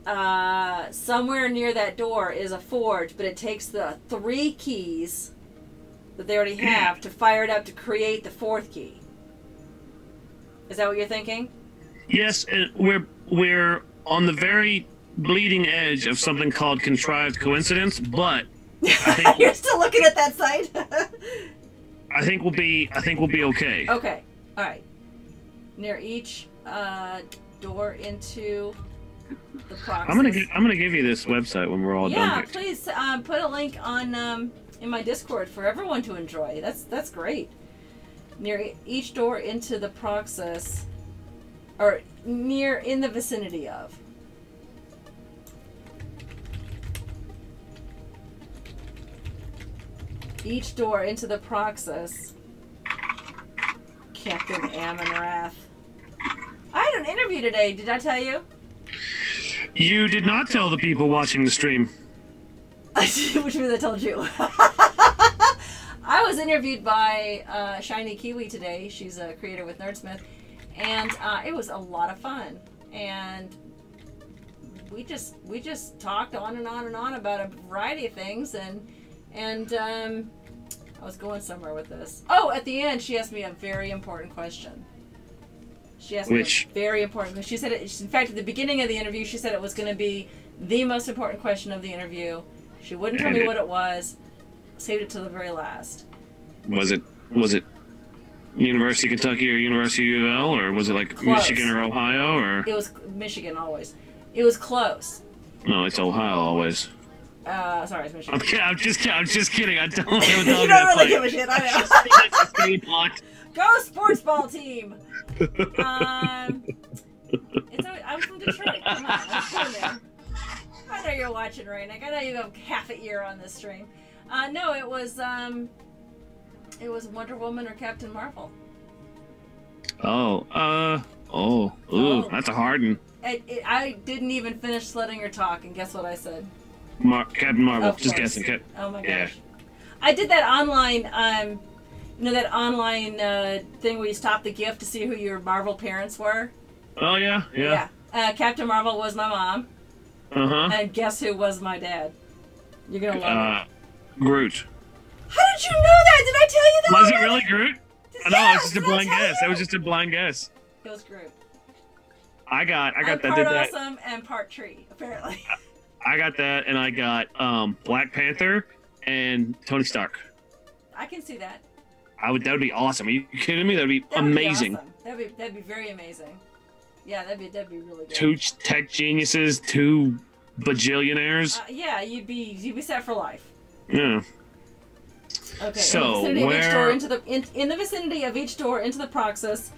B: uh, somewhere near that door is a forge, but it takes the three keys that they already have to fire it up to create the fourth key. Is that what you're thinking?
C: Yes, we're we're on the very bleeding edge of something called contrived coincidence, but think- [LAUGHS]
B: you're still looking at that site. [LAUGHS]
C: I think we'll be I think we'll be okay.
B: okay. All right. Near each uh, door into the Proxus.
C: I'm gonna gi- I'm gonna give you this website when we're all
B: yeah,
C: done. here.
B: please um, put a link on um, in my Discord for everyone to enjoy. That's that's great. Near each door into the Proxus, or near in the vicinity of. Each door into the Proxus. Captain Amynrath. I had an interview today. Did I tell you?
C: You did not tell the people watching the stream. [LAUGHS]
B: Which means I told you. [LAUGHS] I was interviewed by uh, Shiny Kiwi today. She's a creator with Nerdsmith, and uh, it was a lot of fun. And we just we just talked on and on and on about a variety of things, and and um, I was going somewhere with this. Oh, at the end, she asked me a very important question. She asked
C: Which?
B: me a very important question. She said, it, in fact, at the beginning of the interview, she said it was going to be the most important question of the interview. She wouldn't tell me what it was. Saved it to the very last.
C: Was it was it University of Kentucky or University of UL or was it like
B: Close.
C: Michigan or Ohio or
B: It was Michigan always. It was close.
C: no? It's Ohio always.
B: Uh, sorry, it's Michigan.
C: I'm, I'm just kidding. I'm just kidding. I don't. I
B: you
C: don't,
B: don't really give a shit. I [LAUGHS] know. Go sports ball team. Um, it's I'm from Detroit. Come on, I'm. I know you're watching, Reynic. I know you have half a ear on this stream. Uh, no, it was um, it was Wonder Woman or Captain Marvel.
C: Oh, uh, oh, ooh,
B: Oh.
C: that's a hard one.
B: It, it, I didn't even finish letting her talk, and guess what I said?
C: Mar- Captain Marvel.
B: Of
C: Just
B: course.
C: guessing. Cap-
B: Oh my gosh.
C: Yeah.
B: I did that online, um, you know, that online uh, thing where you stop the gift to see who your Marvel parents were?
C: oh yeah, yeah.
B: Uh, Captain Marvel was my mom,
C: Uh huh.
B: and guess who was my dad? You're gonna love it.
C: Uh, Groot.
B: How did you know that? Did I tell you that?
C: Was it really Groot?
B: Did-
C: I know.
B: yeah,
C: it was just a blind guess. That was just a blind guess.
B: It was Groot.
C: I got, I
B: I'm
C: got that.
B: part
C: Did that.
B: awesome and part tree, apparently.
C: I got that, and I got um Black Panther and Tony Stark.
B: I can see that.
C: I would. That would be awesome. Are you kidding me? That'd be
B: That would be
C: amazing.
B: awesome. That'd be that'd be very amazing. Yeah, that'd be that'd be really good.
C: Two tech geniuses, two bajillionaires.
B: Uh, yeah, you'd be you'd be set for life.
C: Yeah.
B: Okay.
C: So,
B: in the vicinity of each
C: where-
B: door into the in, in the vicinity of each door into the Proxus,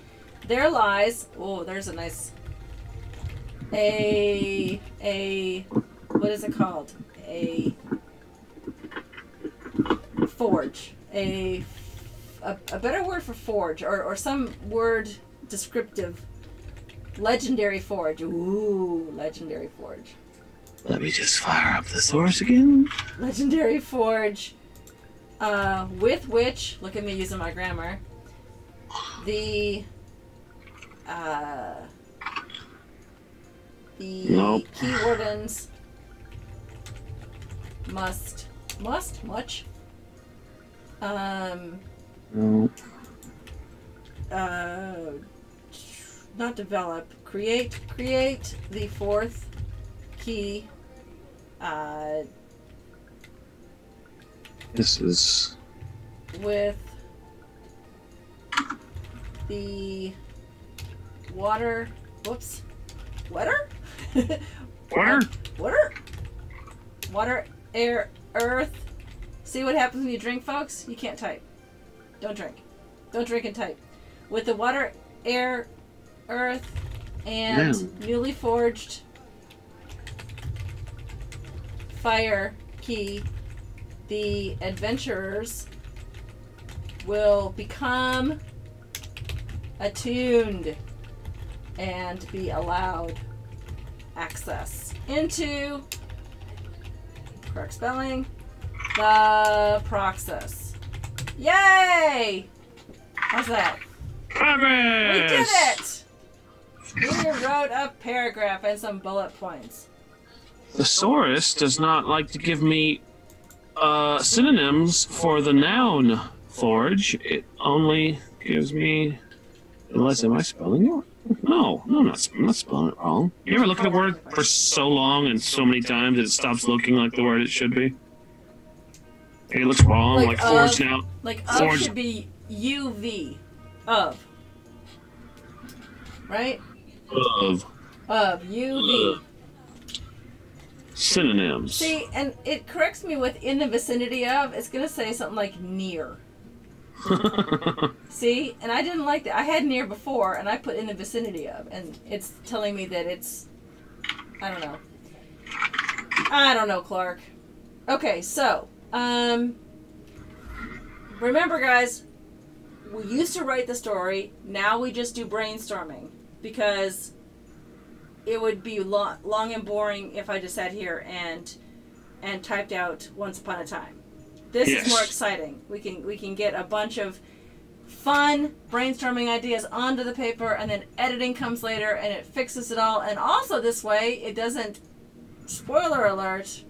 B: there lies. Oh, there's a nice. A a what is it called? A forge. A a, a better word for forge, or or some word descriptive. Legendary forge. Ooh, legendary forge.
C: Let me just fire up the source again.
B: Legendary Forge, uh, with which, look at me using my grammar, the, uh, the
C: Nope.
B: key wardens must, must, much, um,
C: No.
B: uh, not develop, create, create the fourth key, uh,
C: This is.
B: with the water. Whoops. [LAUGHS] water.
C: Water?
B: Water? Water, air, earth. See what happens when you drink, folks? You can't type. Don't drink. Don't drink and type. With the water, air, earth, and
C: Yeah.
B: newly forged fire key, the adventurers will become attuned and be allowed access into correct spelling the Proxus. Yay! How's that?
C: Progress!
B: We did it! We wrote a paragraph and some bullet points.
C: The Saurus does not like to give me uh, synonyms for the noun forge. It only gives me. Unless, am I spelling it? No, no, I'm not, I'm not spelling it wrong. You ever look at a word for so long and so many times that it stops looking like the word it should be? It looks wrong,
B: Like,
C: like, forge now.
B: Like of
C: Forge-
B: should be UV. Of. Right?
C: Of
B: Of UV.
C: Synonyms.
B: See, and it corrects me with in the vicinity of. It's gonna say something like near. [LAUGHS] See, and I didn't like that. I had near before, and I put in the vicinity of, and it's telling me that it's. I don't know. I don't know, Clark. Okay, so um. Remember, guys, we used to write the story. Now we just do brainstorming because it would be long, long and boring if I just sat here and and typed out once upon a time. This
C: Yes.
B: is more exciting. We can we can get a bunch of fun brainstorming ideas onto the paper and then editing comes later and it fixes it all and also this way it doesn't spoiler alert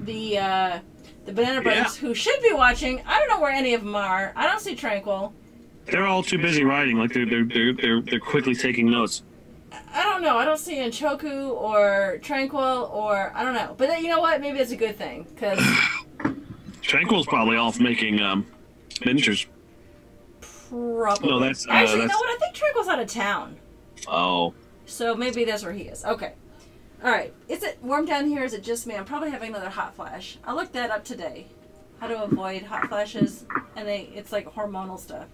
B: the uh the banana brothers who should be watching i don't know where any of them are i don't see tranquil
C: They're all too busy writing, like they're they're they're they're, they're quickly taking notes.
B: I don't know. I don't see Choku or Tranquil or I don't know. But you know what? Maybe it's a good thing because [COUGHS]
C: Tranquil's probably off making um, miniatures.
B: probably.
C: No, that's, uh,
B: actually you know what? I think Tranquil's out of town,
C: Oh,
B: so maybe that's where he is. Okay. All right. Is it warm down here? Is it just me? I'm probably having another hot flash. I looked that up today. How to avoid hot flashes, and they it's like hormonal stuff.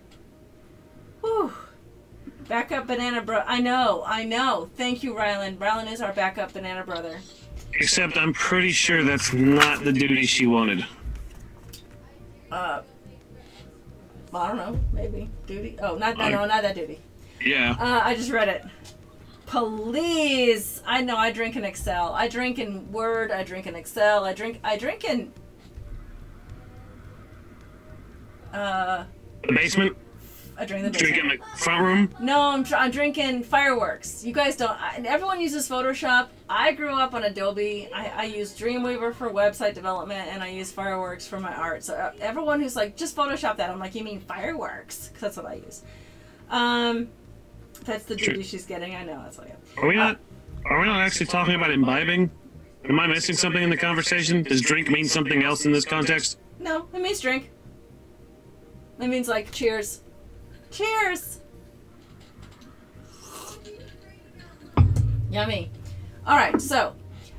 B: Whew. Backup banana bro. I know, I know. Thank you, Rhylin. Rhylin is our backup banana brother.
C: Except I'm pretty sure that's not the duty she wanted.
B: Uh, I don't know. Maybe duty. Oh, not no, no, not that duty.
C: Yeah.
B: Uh, I just read it. Please. I know. I drink in Excel. I drink in Word. I drink in Excel. I drink. I drink in. Uh,
C: The basement?
B: Drink in the basement.
C: in the front room?
B: No, I'm, I'm drinking fireworks. You guys don't. I, everyone uses Photoshop. I grew up on Adobe. I, I use Dreamweaver for website development, and I use fireworks for my art. So uh, everyone who's like, just Photoshop that, I'm like, you mean fireworks? Because that's what I use. Um, that's the duty she's getting. I know. That's what I
C: Are we not are we not actually talking about imbibing? Am I missing something in the conversation? Does drink mean something else in this context?
B: No, it means drink. It means like cheers. Cheers. Yummy. All right, so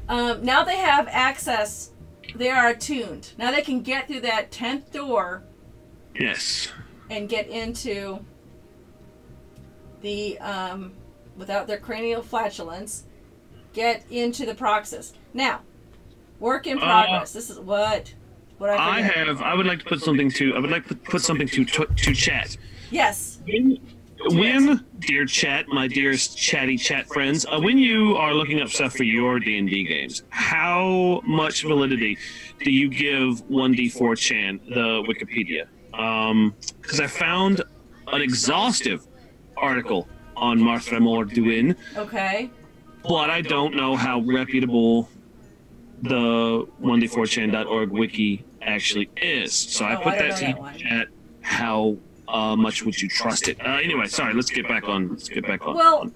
B: um, now they have access. They are attuned. Now they can get through that tenth door
C: Yes.
B: and get into the um, without their cranial flatulence. Get into the Proxus. Now, work in
C: Uh,
B: progress. this is what. What I,
C: I have I would like to put something to I would like to put something to to, to chat.
B: Yes.
C: When, when, dear chat, my dearest chatty chat friends, uh, when you are looking up stuff for your D and D games, how much validity do you give One D Four Chan, the Wikipedia? Because I found an exhaustive article on Marthammor Duin,
B: Okay.
C: but I don't know how reputable the 1d4chan.org wiki actually is. So I
B: Oh,
C: put
B: I
C: that to you
B: that one.
C: chat. How uh, much would you trust it? Uh, anyway, sorry. Let's get back on. Let's get back on.
B: Well,
C: on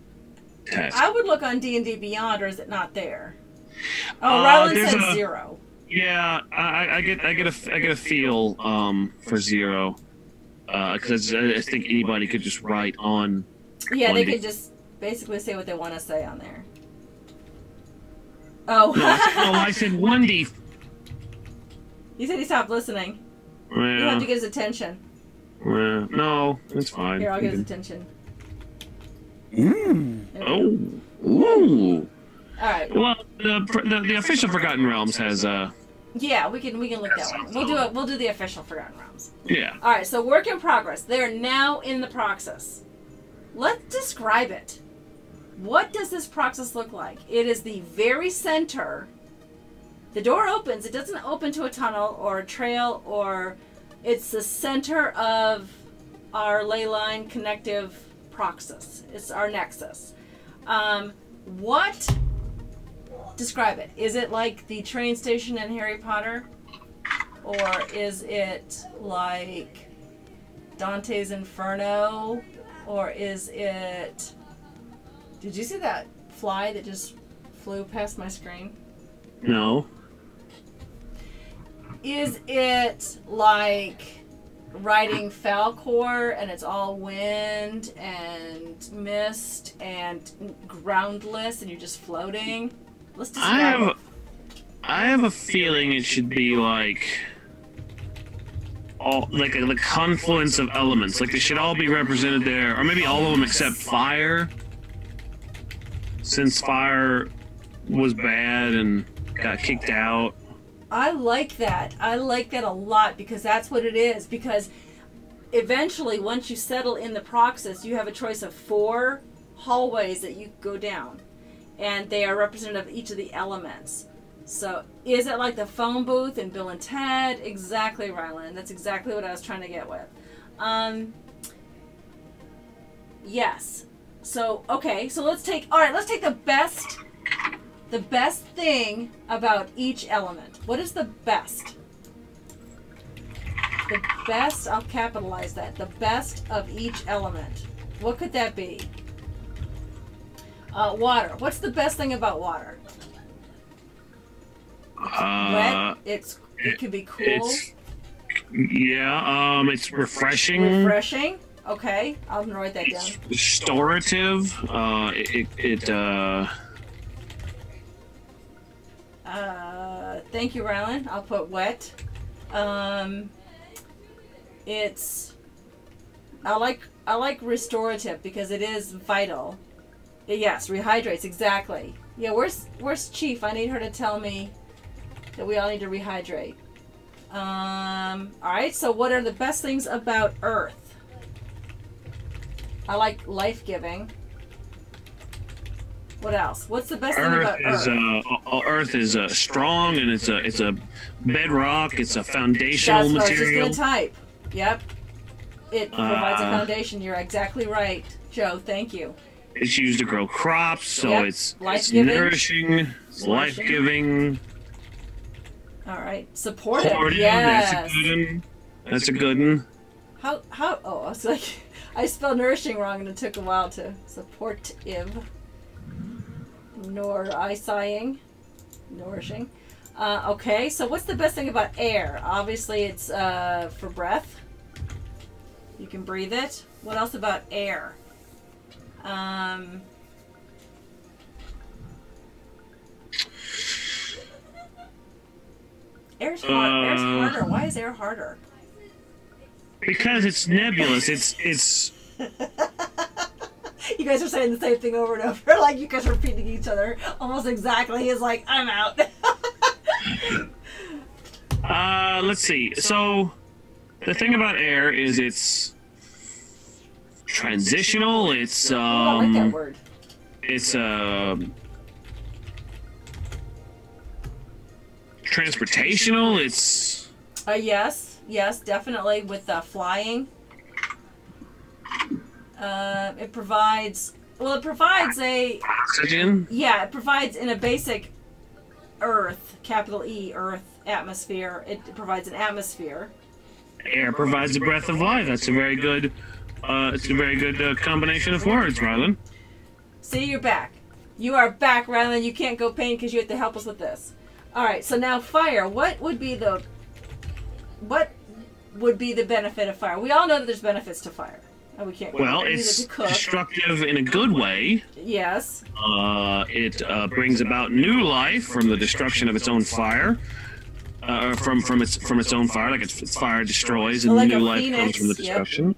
C: task.
B: I would look on D and D Beyond, or is it not there? Oh,
C: Uh, Rhylin
B: said
C: a-
B: zero.
C: yeah, I, I get, I get a, I get a feel um, for zero because I, I think anybody could just write on.
B: Yeah, they
C: 1D.
B: could just basically say what they want to say on there. Oh,
C: No, I said, said [LAUGHS] 1d.
B: he said he stopped listening. You have to get his attention.
C: Well, no, it's fine.
B: Here, I'll get his attention.
A: Ooh.
B: There we go.
C: Oh, ooh.
B: All right.
C: Well, the, the the official Forgotten Realms has uh
B: Yeah, we can we can look that one. We'll do it. We'll do the official Forgotten Realms.
C: yeah.
B: All right. So work in progress. They are now in the Proxus. Let's describe it. What does this Proxus look like? It is the very center. The door opens. It doesn't open to a tunnel or a trail or it's the center of our ley line connective Proxus. It's our nexus. Um, what? Describe it. Is it like the train station in Harry Potter? Or is it like Dante's Inferno? Or is it. Did you see that fly that just flew past my screen?
C: No.
B: Is it like riding Falcor and it's all wind and mist and groundless and you're just floating? Let's describe
C: I have
B: it.
C: I have a feeling it should be like all like a, the confluence of elements. Like they should all be represented there, or maybe all of them except fire. Since fire was bad and got kicked out.
B: I like that. I like that a lot because that's what it is. Because eventually, once you settle in the Proxus, you have a choice of four hallways that you go down, and they are representative of each of the elements. So, is it like the phone booth in Bill and Ted? Exactly, Rhylin. That's exactly what I was trying to get with. Um, yes. So, okay. So let's take. All right. Let's take the best the best thing about each element. What is the best? The best, I'll capitalize that. The best of each element. What could that be? Uh, water. What's the best thing about water?
C: Uh,
B: Wet. It's it can be cool,
C: it's yeah. Um, it's refreshing.
B: refreshing. Okay, I'll write that down.
C: It's restorative. Uh, it it, it uh.
B: Uh, thank you, Rhylin. I'll put wet. Um, it's I like I like restorative because it is vital. Yes, rehydrates exactly. Yeah, where's where's Chief? I need her to tell me that we all need to rehydrate. Um. All right. So, what are the best things about Earth? I like life giving. What else? What's the best thing about Earth?
C: uh, uh, Earth is uh, strong and it's a it's a bedrock. It's a foundational
B: That's what I was
C: material.
B: just gonna type. Yep. It provides a
C: Uh,
B: foundation. You're exactly right, Joe. Thank you.
C: It's used to grow crops, so
B: Yep.
C: it's it's
B: Life-giving.
C: nourishing, it's life giving.
B: All right. Supportive.
C: Supportive.
B: yes.
C: That's a good one. That's a good one.
B: How how? Oh, I was like, [LAUGHS] I spelled nourishing wrong, and it took a while to supportive. Nor eye-sighing, nourishing. Uh, okay, so what's the best thing about air? Obviously, it's uh, for breath. You can breathe it. What else about air? Um, air's hard. air's
C: Uh,
B: harder. Why is air harder?
C: Because it's nebulous. It's it's [LAUGHS] [LAUGHS]
B: You guys are saying the same thing over and over, [LAUGHS] like you guys are repeating each other almost exactly. He's like, I'm out. [LAUGHS]
C: uh let's see. So the thing about air is it's transitional. It's
B: I like that
C: um
B: word.
C: it's um transportational. It's
B: Uh, yes, yes, definitely with the flying. Uh, it provides. Well, it provides a
C: oxygen.
B: yeah. It provides in a basic Earth, capital E, Earth atmosphere. It provides an atmosphere.
C: Air provides a breath of life. That's a very good. Uh, it's a very good uh, combination of words, Rhylin.
B: See, you're back. You are back, Rhylin. You can't go paint because you have to help us with this. All right. So now fire. What would be the what would be the benefit of fire? We all know that there's benefits to fire. Oh, we can't.
C: Well,
B: we need it
C: it's destructive in a good way.
B: Yes.
C: Uh, it uh, brings about new life from the destruction of its own fire. Uh, from from its from its own fire, like its, its fire destroys and
B: Like
C: new life comes from the
B: yep.
C: destruction.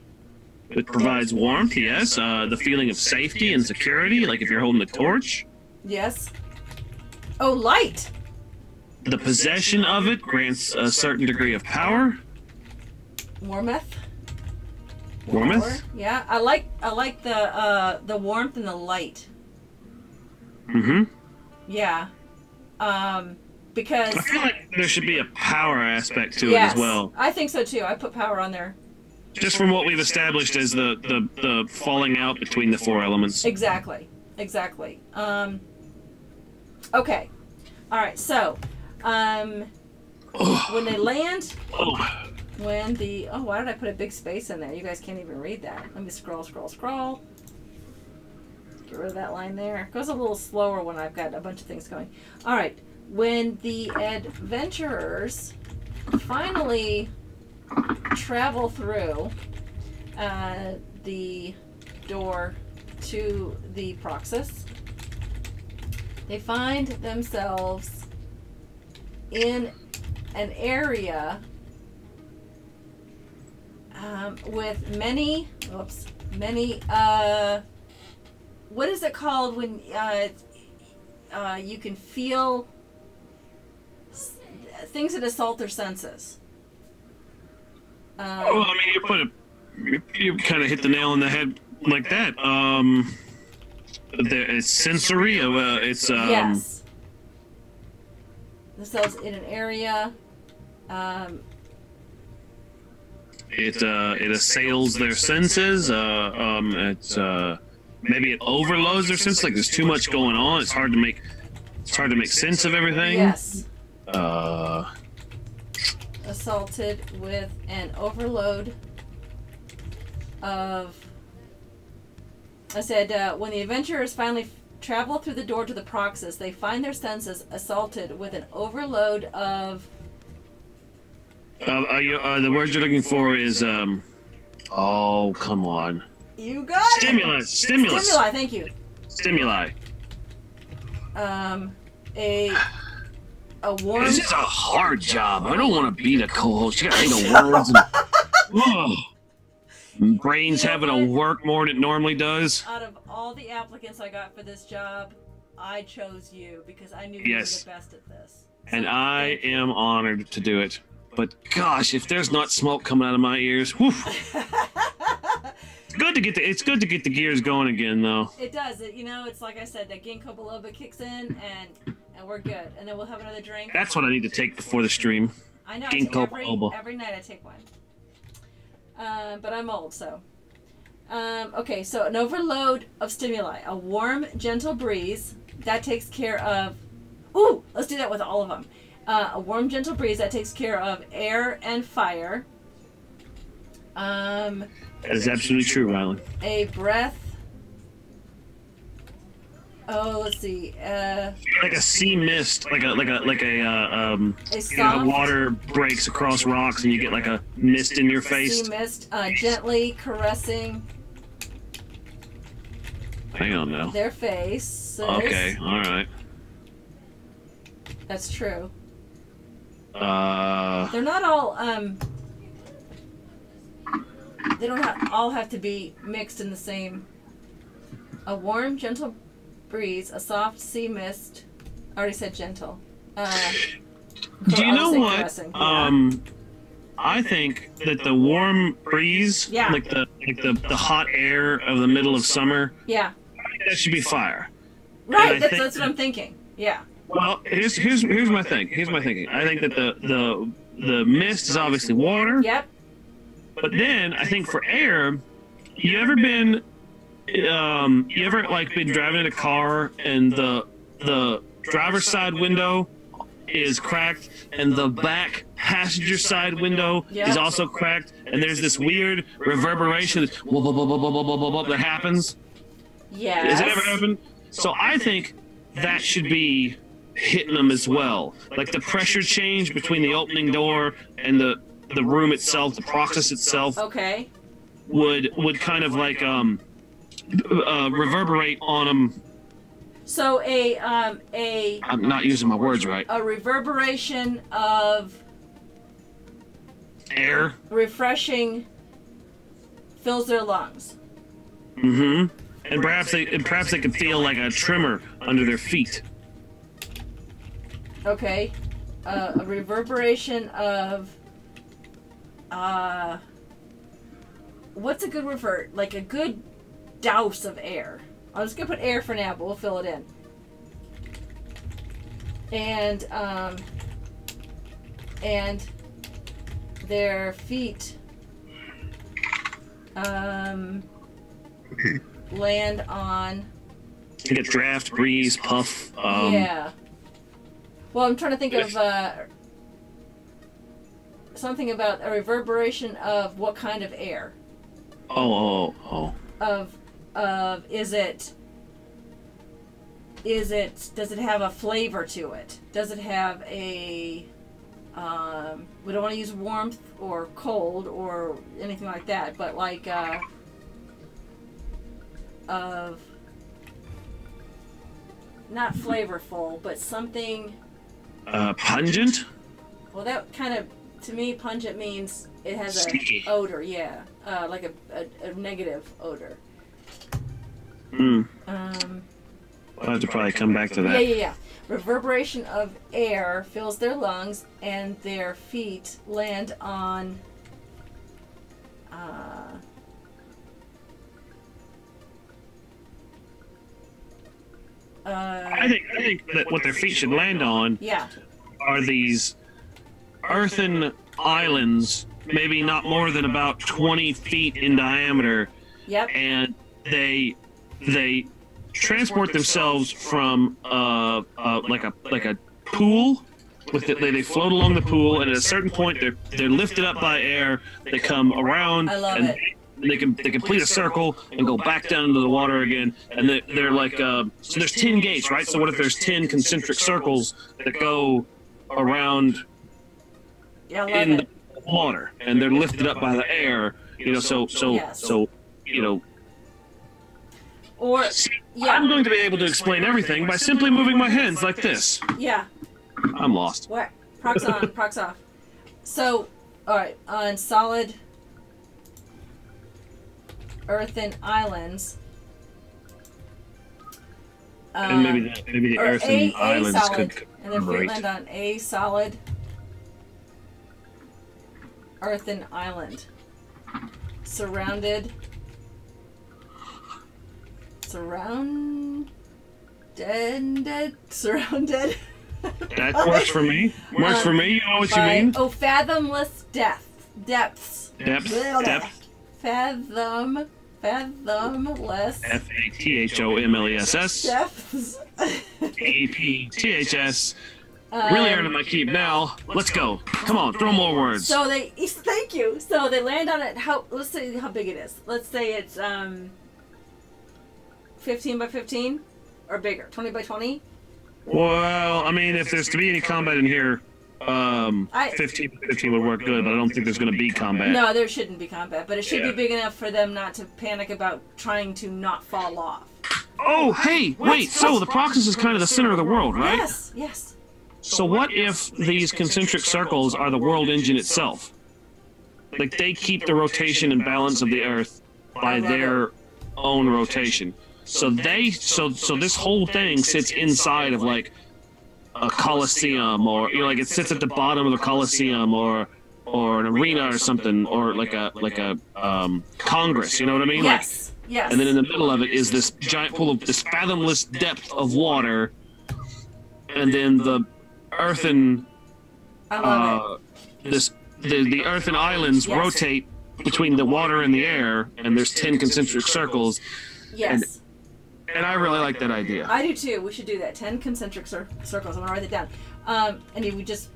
C: It provides warmth, yes. Uh, the feeling of safety and security, like if you're holding a torch.
B: Yes. Oh, light.
C: The possession of it grants a certain degree of power.
B: Warmth. Power. Yeah, I like I like the uh the warmth and the light.
C: Mm-hmm.
B: Yeah. Um because
C: I feel like there should be a power aspect to
B: yes,
C: it as well.
B: I think so too. I put power on there.
C: Just from what we've established as the, the, the falling out between the four elements.
B: Exactly. Exactly. Um Okay. All right. So, um
C: Oh,
B: when they land
C: oh.
B: When the oh why did I put a big space in there? You guys can't even read that. Let me scroll, scroll, scroll. Get rid of that line there. It goes a little slower when I've got a bunch of things going. All right. When the adventurers finally travel through uh, the door to the Proxus, they find themselves in an area um, with many, oops, many, uh, what is it called when uh, uh, you can feel s- things that assault their senses?
C: Well,
B: Um,
C: I mean, you put it, you, you kind of hit the nail on the head like that. Um, there, it's sensory. Uh, it's um,
B: yes. cells in an area. Um,
C: it uh, it assails their senses. Uh, um, it's uh, maybe it overloads their senses. Like there's too much going on. It's hard to make it's hard to make sense of everything.
B: yes.
C: Uh,
B: assaulted with an overload of. I said, uh, when the adventurers finally travel through the door to the Proxus, they find their senses assaulted with an overload of.
C: Uh, uh, you, uh, the word you're looking for is um, oh come on,
B: You got it!
C: stimulus, stimulus,
B: Stimuli, thank you.
C: stimuli.
B: Um, a. A warm.
C: This is a hard job. I don't want to be the co-host. You gotta say the words. And, [LAUGHS] oh, brains
B: You know
C: having to work more than it normally does.
B: Out of all the applicants I got for this job, I chose you because I knew you
C: Yes.
B: were the best at this.
C: And I am honored to do it. But gosh, if there's not smoke coming out of my ears, whew. Good to get the it's good to get the gears going again though.
B: It does. It, you know, it's like I said, that ginkgo biloba kicks in, and and we're good. And then we'll have another drink.
C: That's what I need to take before the stream.
B: I know.
C: Ginkgo
B: every,
C: biloba.
B: every night I take one. Um, but I'm old, so. Um, okay, so an overload of stimuli, a warm, gentle breeze that takes care of. Ooh, let's do that with all of them. Uh, a warm, gentle breeze that takes care of air and fire. Um,
C: That is absolutely true, Rhylin.
B: a breath. Oh, let's see. Uh,
C: Like a sea mist, like a like a like a uh, um
B: a
C: you know,
B: soft
C: water breaks across rocks and you get like a mist in your face.
B: sea mist, uh, gently caressing
C: Hang on now.
B: their face.
C: Okay, all right.
B: That's true.
C: Uh,
B: They're not all um they don't have, all have to be mixed in the same a warm gentle breeze, a soft sea mist. I already said gentle. Uh,
C: do you know
B: say
C: what?
B: yeah.
C: Um, I think that the warm breeze,
B: Yeah.
C: like the like the, the hot air of the middle of summer,
B: yeah.
C: that should be fire.
B: Right, that's,
C: think-
B: that's what I'm thinking. Yeah.
C: Well, here's here's here's my thing. Here's my thinking. I think that the the the mist is obviously water.
B: Yep.
C: But then I think for air, you ever been, um, you ever like been driving in a car and the the driver's side window is cracked and the back passenger side window
B: yep.
C: is also cracked and there's this weird reverberation that happens.
B: Yeah.
C: Has it ever happened? So I think that should be hitting them as well. Like the pressure change between the opening door and the the room itself, the process itself
B: Okay.
C: would would kind of like um uh, reverberate on them.
B: So a um a
C: I'm not using my words right.
B: a reverberation of
C: Air.
B: refreshing fills their lungs.
C: Mm-hmm. And perhaps they and perhaps they could feel like a tremor under their feet.
B: Okay. Uh, a reverberation of. Uh, what's a good revert? Like a good douse of air. I'm just gonna put air for now, but we'll fill it in. And um, and their feet um land on
C: You get draft, breeze, puff. Um,
B: yeah. Well, I'm trying to think of uh, something about a reverberation of what kind of air.
C: Oh, oh, oh.
B: Of of is it is it does it have a flavor to it? Does it have a um, we don't want to use warmth or cold or anything like that, but like uh, of not flavorful, but something
C: Uh, pungent.
B: Well, that kind of, to me, pungent means it has a
C: Sticky.
B: odor. Yeah, uh, like a, a, a negative odor.
C: Mm.
B: Um,
C: I'll have to probably come back to that.
B: yeah, yeah, yeah. Reverberation of air fills their lungs, and their feet land on. Uh, uh,
C: I think I think that what their feet should land on
B: yeah.
C: are these earthen islands, maybe not more than about 20 feet in diameter,
B: Yep.
C: and they they transport themselves from uh, uh like a like a pool. With it, they, they float along the pool, and at a certain point, they're they're lifted up by air. They come around,
B: I love
C: and
B: it.
C: They can they complete a circle and go back down into the water again. And they, they're like uh, so. There's ten gates, right? So what if there's ten concentric circles that go around
B: Yeah,
C: in
B: it.
C: the water, and they're lifted up by the air. You know, so so
B: Yes.
C: so you know.
B: Or yeah.
C: I'm going to be able to explain everything by simply moving my hands like this.
B: yeah.
C: I'm lost.
B: What? Procs on, procs off. So, all right, on solid. Earthen islands.
C: and maybe
B: Um,
C: the, maybe the earthen
B: a, a
C: islands
B: solid,
C: could
B: and then
C: commemorate.
B: land on a solid earthen island, surrounded, surrounded, surrounded.
C: That works for me. Works for me. You know what you mean?
B: Oh, fathomless depth, depths.
C: Depth.
B: Blah.
C: Depth.
B: Fathom, fathomless
C: F A T H O M L E S S.
B: depths.
C: A P T H S. Really earning my keep now. Let's go. Come on, throw more words.
B: So they [LAUGHS] thank you. So they land on it. How let's say how big it is. Let's say it's um, fifteen by fifteen, or bigger, twenty by twenty.
C: Well, I mean, if there's to be any combat in here, um,
B: I-
C: 15 15 would work good, but I don't think there's going to be combat.
B: No, there shouldn't be combat, but it should
C: Yeah.
B: be big enough for them not to panic about trying to not fall off.
C: Oh, hey, wait. So the Proxus is kind of the center of the world, right?
B: Yes, yes.
C: So what if these concentric circles are the world engine itself? Like they keep the rotation and balance of the Earth by their own rotation. So they so so this whole thing sits inside of like a coliseum or you know like it sits at the bottom of a coliseum or or an arena or something or like a like a um, congress. You know what I mean? Like
B: Yes, yes.
C: and then in the middle of it is this giant pool of this fathomless depth of water, and then the earthen, uh, this the the earthen islands
B: Yes.
C: rotate between the water and the air, and there's ten concentric circles.
B: Yes.
C: And I really like that idea.
B: I do too. We should do that. Ten concentric cir- circles. I'm gonna write it down. Um, and we just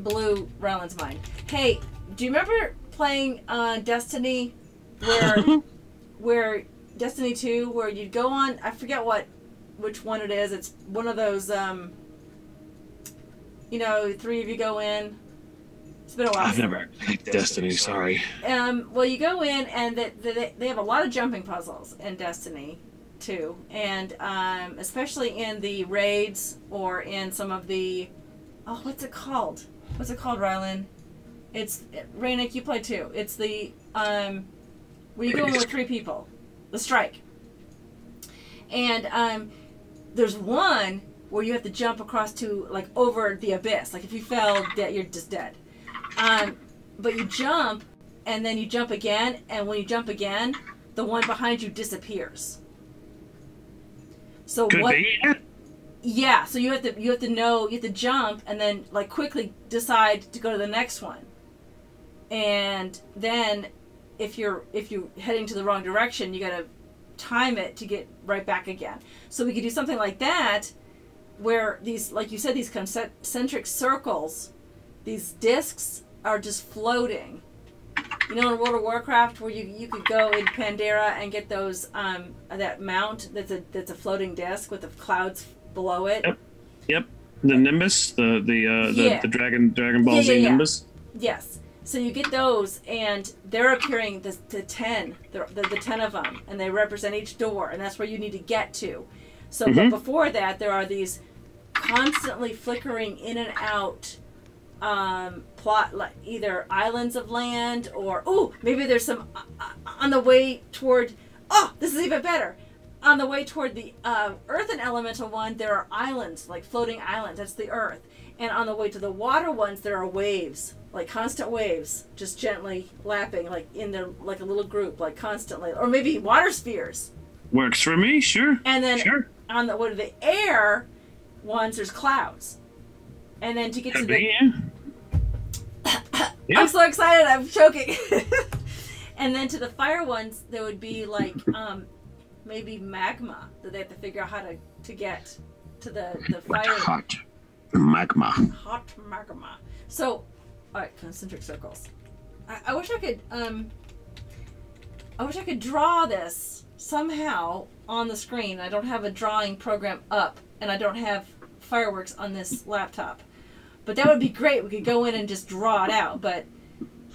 B: blew Rhylin's mind. Hey, do you remember playing uh, Destiny, where [LAUGHS] where Destiny Two, where you'd go on? I forget what which one it is. It's one of those. Um, you know, three of you go in. It's been a while.
C: I've never played Destiny. Sorry.
B: Um, well, you go in and they, they, they have a lot of jumping puzzles in Destiny 2. And um, especially in the raids or in some of the. Oh, what's it called? What's it called, Rhylin? It's. Reynic, you play too. It's the. Um, where you go with three people. The strike. And um, there's one where you have to jump across to, like, over the abyss. Like, if you fell, dead, you're just dead. Um, but you jump, and then you jump again, and when you jump again, the one behind you disappears. So
C: Could
B: what?
C: be.
B: Yeah. So you have to you have to know you have to jump, and then like quickly decide to go to the next one. And then, if you're if you're heading to the wrong direction, you gotta time it to get right back again. So we could do something like that, where these like you said these concentric circles these discs are just floating. You know, in World of Warcraft, where you, you could go in Pandaria and get those um, that mount that's a that's a floating disc with the clouds below it.
C: Yep. Yep. The Nimbus, the the uh, the,
B: Yeah.
C: the Dragon Dragon Ball
B: Yeah,
C: Z
B: yeah.
C: Nimbus.
B: Yes. So you get those, and they're appearing the, the ten, the, the, the ten of them, and they represent each door, and that's where you need to get to. So, but
C: Mhm.
B: before that, there are these constantly flickering in and out um, plot, like either islands of land or oh, maybe there's some uh, uh, on the way toward. Oh, this is even better. On the way toward the uh, and elemental one, there are islands, like floating islands. That's the earth. And on the way to the water ones, there are waves, like constant waves, just gently lapping, like in the like a little group, like constantly, or maybe water spheres.
C: Works for me. Sure.
B: And then
C: Sure.
B: on the what are the air ones, there's clouds. And then to get to the.
C: Yeah. [COUGHS]
B: I'm so excited, I'm choking. [LAUGHS] and then to the fire ones, there would be like um, maybe magma that they have to figure out how to, to get to the, the fire.
A: hot magma.
B: Hot magma. So, alright, concentric circles. I, I wish I could, um, I wish I could draw this somehow on the screen. I don't have a drawing program up, and I don't have fireworks on this laptop. But that would be great. We could go in and just draw it out, but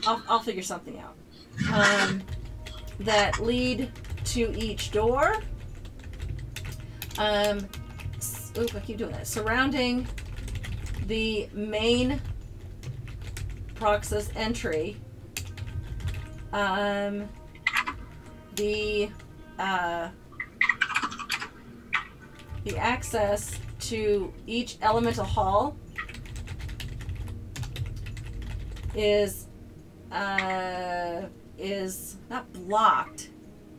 B: I'll, I'll figure something out. Um, that lead to each door. Um, oop, I keep doing that. Surrounding the main Proxus entry. Um, the uh, the access to each elemental hall is uh, is not blocked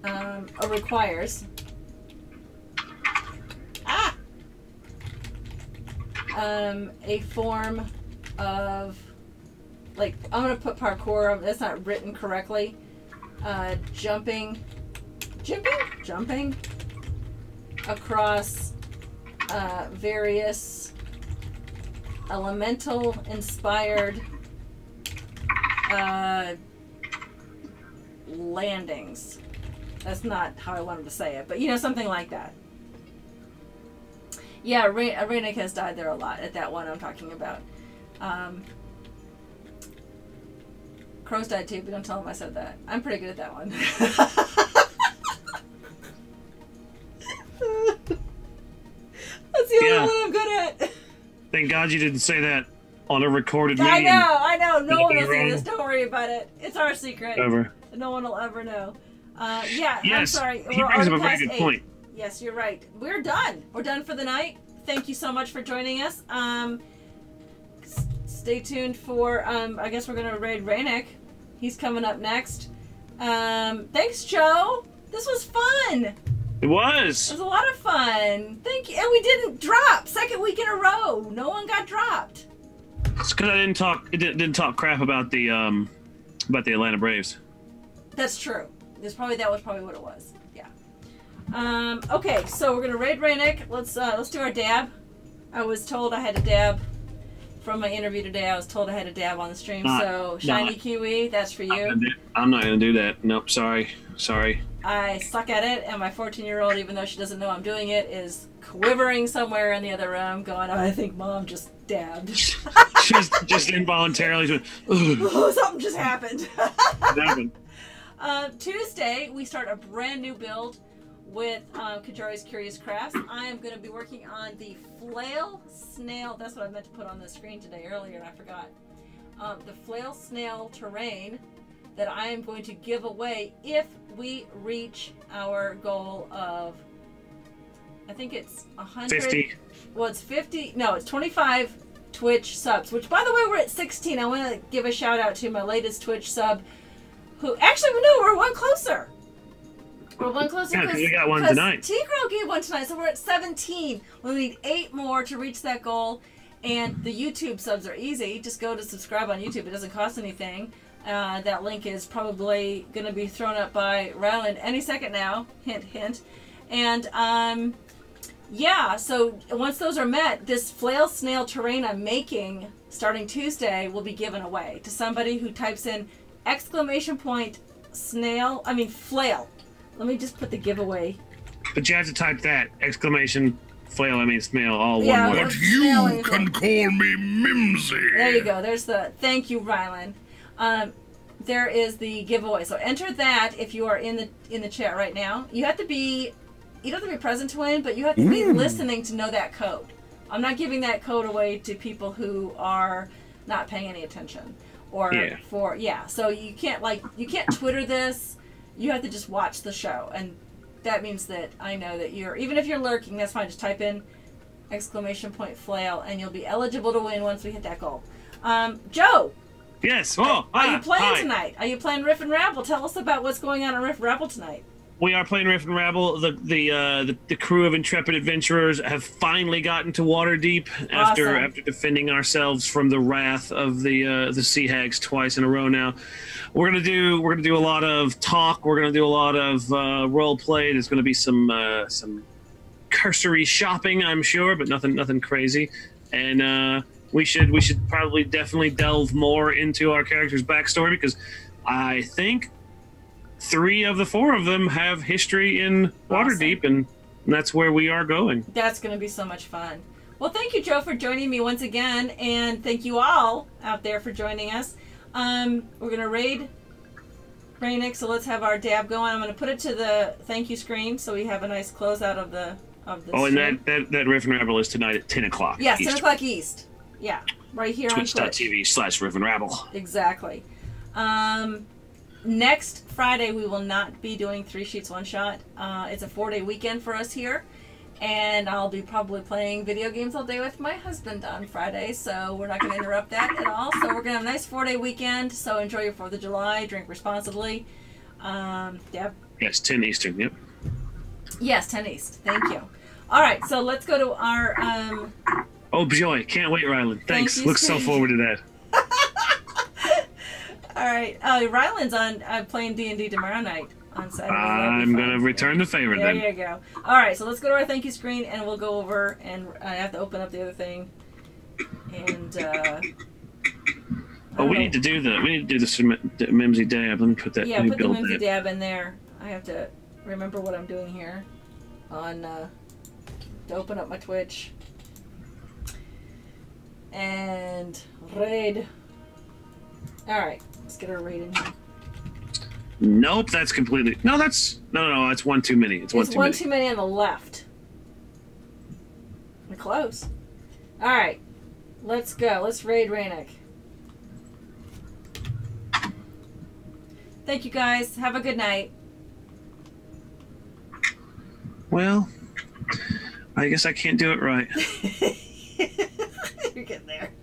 B: um, or requires ah um, a form of like I'm gonna put parkour. That's not written correctly. Uh, jumping, jumping, jumping across uh, various elemental inspired uh, landings. That's not how I wanted to say it, but you know, something like that. Yeah, Re- uh, has died there a lot at that one I'm talking about. Um, Crow's died too, but don't tell him I said that. I'm pretty good at that one. [LAUGHS] That's the
C: Yeah.
B: only one I'm good at.
C: Thank God you didn't say that on a recorded
B: I know, I know. No one will see this. Don't worry about it. It's our secret.
C: Ever.
B: No one will ever know. Uh, yeah, I'm
C: Yes,
B: sorry.
C: he
B: We're
C: brings up a very good
B: eight.
C: point.
B: Yes, you're right. We're done. We're done for the night. Thank you so much for joining us. Um, stay tuned for. Um, I guess we're gonna raid Reynic. He's coming up next. Um, thanks, Joe. This was fun. It was.
C: It was
B: a lot of fun. Thank you. And we didn't drop. Second week in a row. No one got dropped.
C: It's because I didn't talk. It didn't, didn't talk crap about the um about the Atlanta Braves.
B: That's true. There's probably that was probably what it was. Yeah. Um, okay, so we're gonna raid Reynic. Let's uh, let's do our dab. I was told I had to dab from my interview today. I was told I had to dab on the stream.
C: Not-
B: so shiny
C: not.
B: kiwi, that's for you.
C: I'm not gonna do that. Nope. Sorry. Sorry.
B: I suck at it, and my 14 year old, even though she doesn't know I'm doing it, is quivering somewhere in the other room, going, "I think mom just dabbed. [LAUGHS]
C: just just involuntarily. "Ugh, [LAUGHS]
B: oh, something just happened."
C: happened?" [LAUGHS]
B: Uh, Tuesday, we start a brand new build with um, Qyjari's Curious Crafts. I am going to be working on the flail snail. That's what I meant to put on the screen today earlier, and I forgot. Um, the flail snail terrain that I am going to give away if we reach our goal of. I think it's 100.
C: Fifty.
B: Well, it's 50. No, it's 25 Twitch subs, which, by the way, we're at 16. I want to give a shout out to my latest Twitch sub, who actually, no, we're one closer. We're one closer.
C: Yeah, 'cause we got one tonight.
B: T Girl gave one tonight, so we're at 17. We need eight more to reach that goal. And the YouTube subs are easy. Just go to subscribe on YouTube. It doesn't cost anything. Uh, that link is probably going to be thrown up by Rhylin any second now. Hint, hint. And um, yeah, so once those are met, this flail snail terrain I'm making starting Tuesday will be given away to somebody who types in exclamation point snail, I mean flail. Let me just put the giveaway.
C: But you have to type that exclamation flail. I mean snail. All
B: Yeah,
C: one word.
A: But you can call me Mimsy.
B: There you go. There's the thank you, Rhylin. Um, there is the giveaway. So enter that if you are in the in the chat right now. You have to be you don't have to be present to win, but you have to be listening to know that code. I'm not giving that code away to people who are not paying any attention or
C: Yeah.
B: for yeah. So you can't like you can't Twitter this. You have to just watch the show, and that means that I know that you're even if you're lurking, that's fine. Just type in exclamation point flail, and you'll be eligible to win once we hit that goal. Um, Joe,
C: Yes. Oh,
B: are you playing
C: hi.
B: tonight? Are you playing Riff and Rabble? Tell us about what's going on in Riff and Rabble tonight.
C: We are playing Riff and Rabble. The the, uh, the the crew of intrepid adventurers have finally gotten to Waterdeep after
B: Awesome.
C: after defending ourselves from the wrath of the uh, the sea hags twice in a row. Now, we're gonna do we're gonna do a lot of talk. We're gonna do a lot of uh, role play. There's gonna be some uh, some cursory shopping, I'm sure, but nothing nothing crazy. And uh, we should we should probably definitely delve more into our characters' backstory because I think three of the four of them have history in Waterdeep, and that's where we are going.
B: That's going to be so much fun. Well, thank you, Joe, for joining me once again, and thank you all out there for joining us. Um, we're going to raid Reynic, so let's have our dab going. I'm going to put it to the thank you screen so we have a nice closeout of the of the.
C: Oh, and that, that, that Riff and Rabble is tonight at 10 o'clock.
B: Yes, 10 o'clock East. Yeah, right here on
C: Twitch.tv slash and Rabble.
B: Exactly. Um, next Friday we will not be doing three sheets one shot. Uh, it's a four day weekend for us here, and I'll be probably playing video games all day with my husband on Friday. So we're not going to interrupt that at all. So we're going to have a nice four day weekend. So enjoy your Fourth of July. Drink responsibly. Um, Deb.
C: Yes, 10 Eastern. Yep.
B: Yes, 10 East. Thank you. All right, so let's go to our. Um,
C: Oh, joy. Can't wait, Rhylin. Thanks.
B: you,
C: Look so forward to that. [LAUGHS]
B: all right, uh, Rhylin's on uh, playing D and D tomorrow night on Saturday.
C: I'm going to return the favor
B: There
C: then.
B: you go. All right, so let's go to our thank you screen and we'll go over and I have to open up the other thing. And uh,
C: Oh, we need to do the we need to do the Mimsy Dab. Let me put that.
B: yeah, put the Mimsy dab in there. I have to remember what I'm doing here on uh, to open up my Twitch and raid. All right, let's get our raid in here.
C: Nope, that's completely. No, that's no, no, no. That's one too many. It's one
B: It's
C: too
B: one
C: many.
B: too many on the left. We're close. All right, let's go. Let's raid Reynic. Thank you guys. Have a good night.
C: Well, I guess I can't do it right. [LAUGHS] [LAUGHS]
B: You're getting there.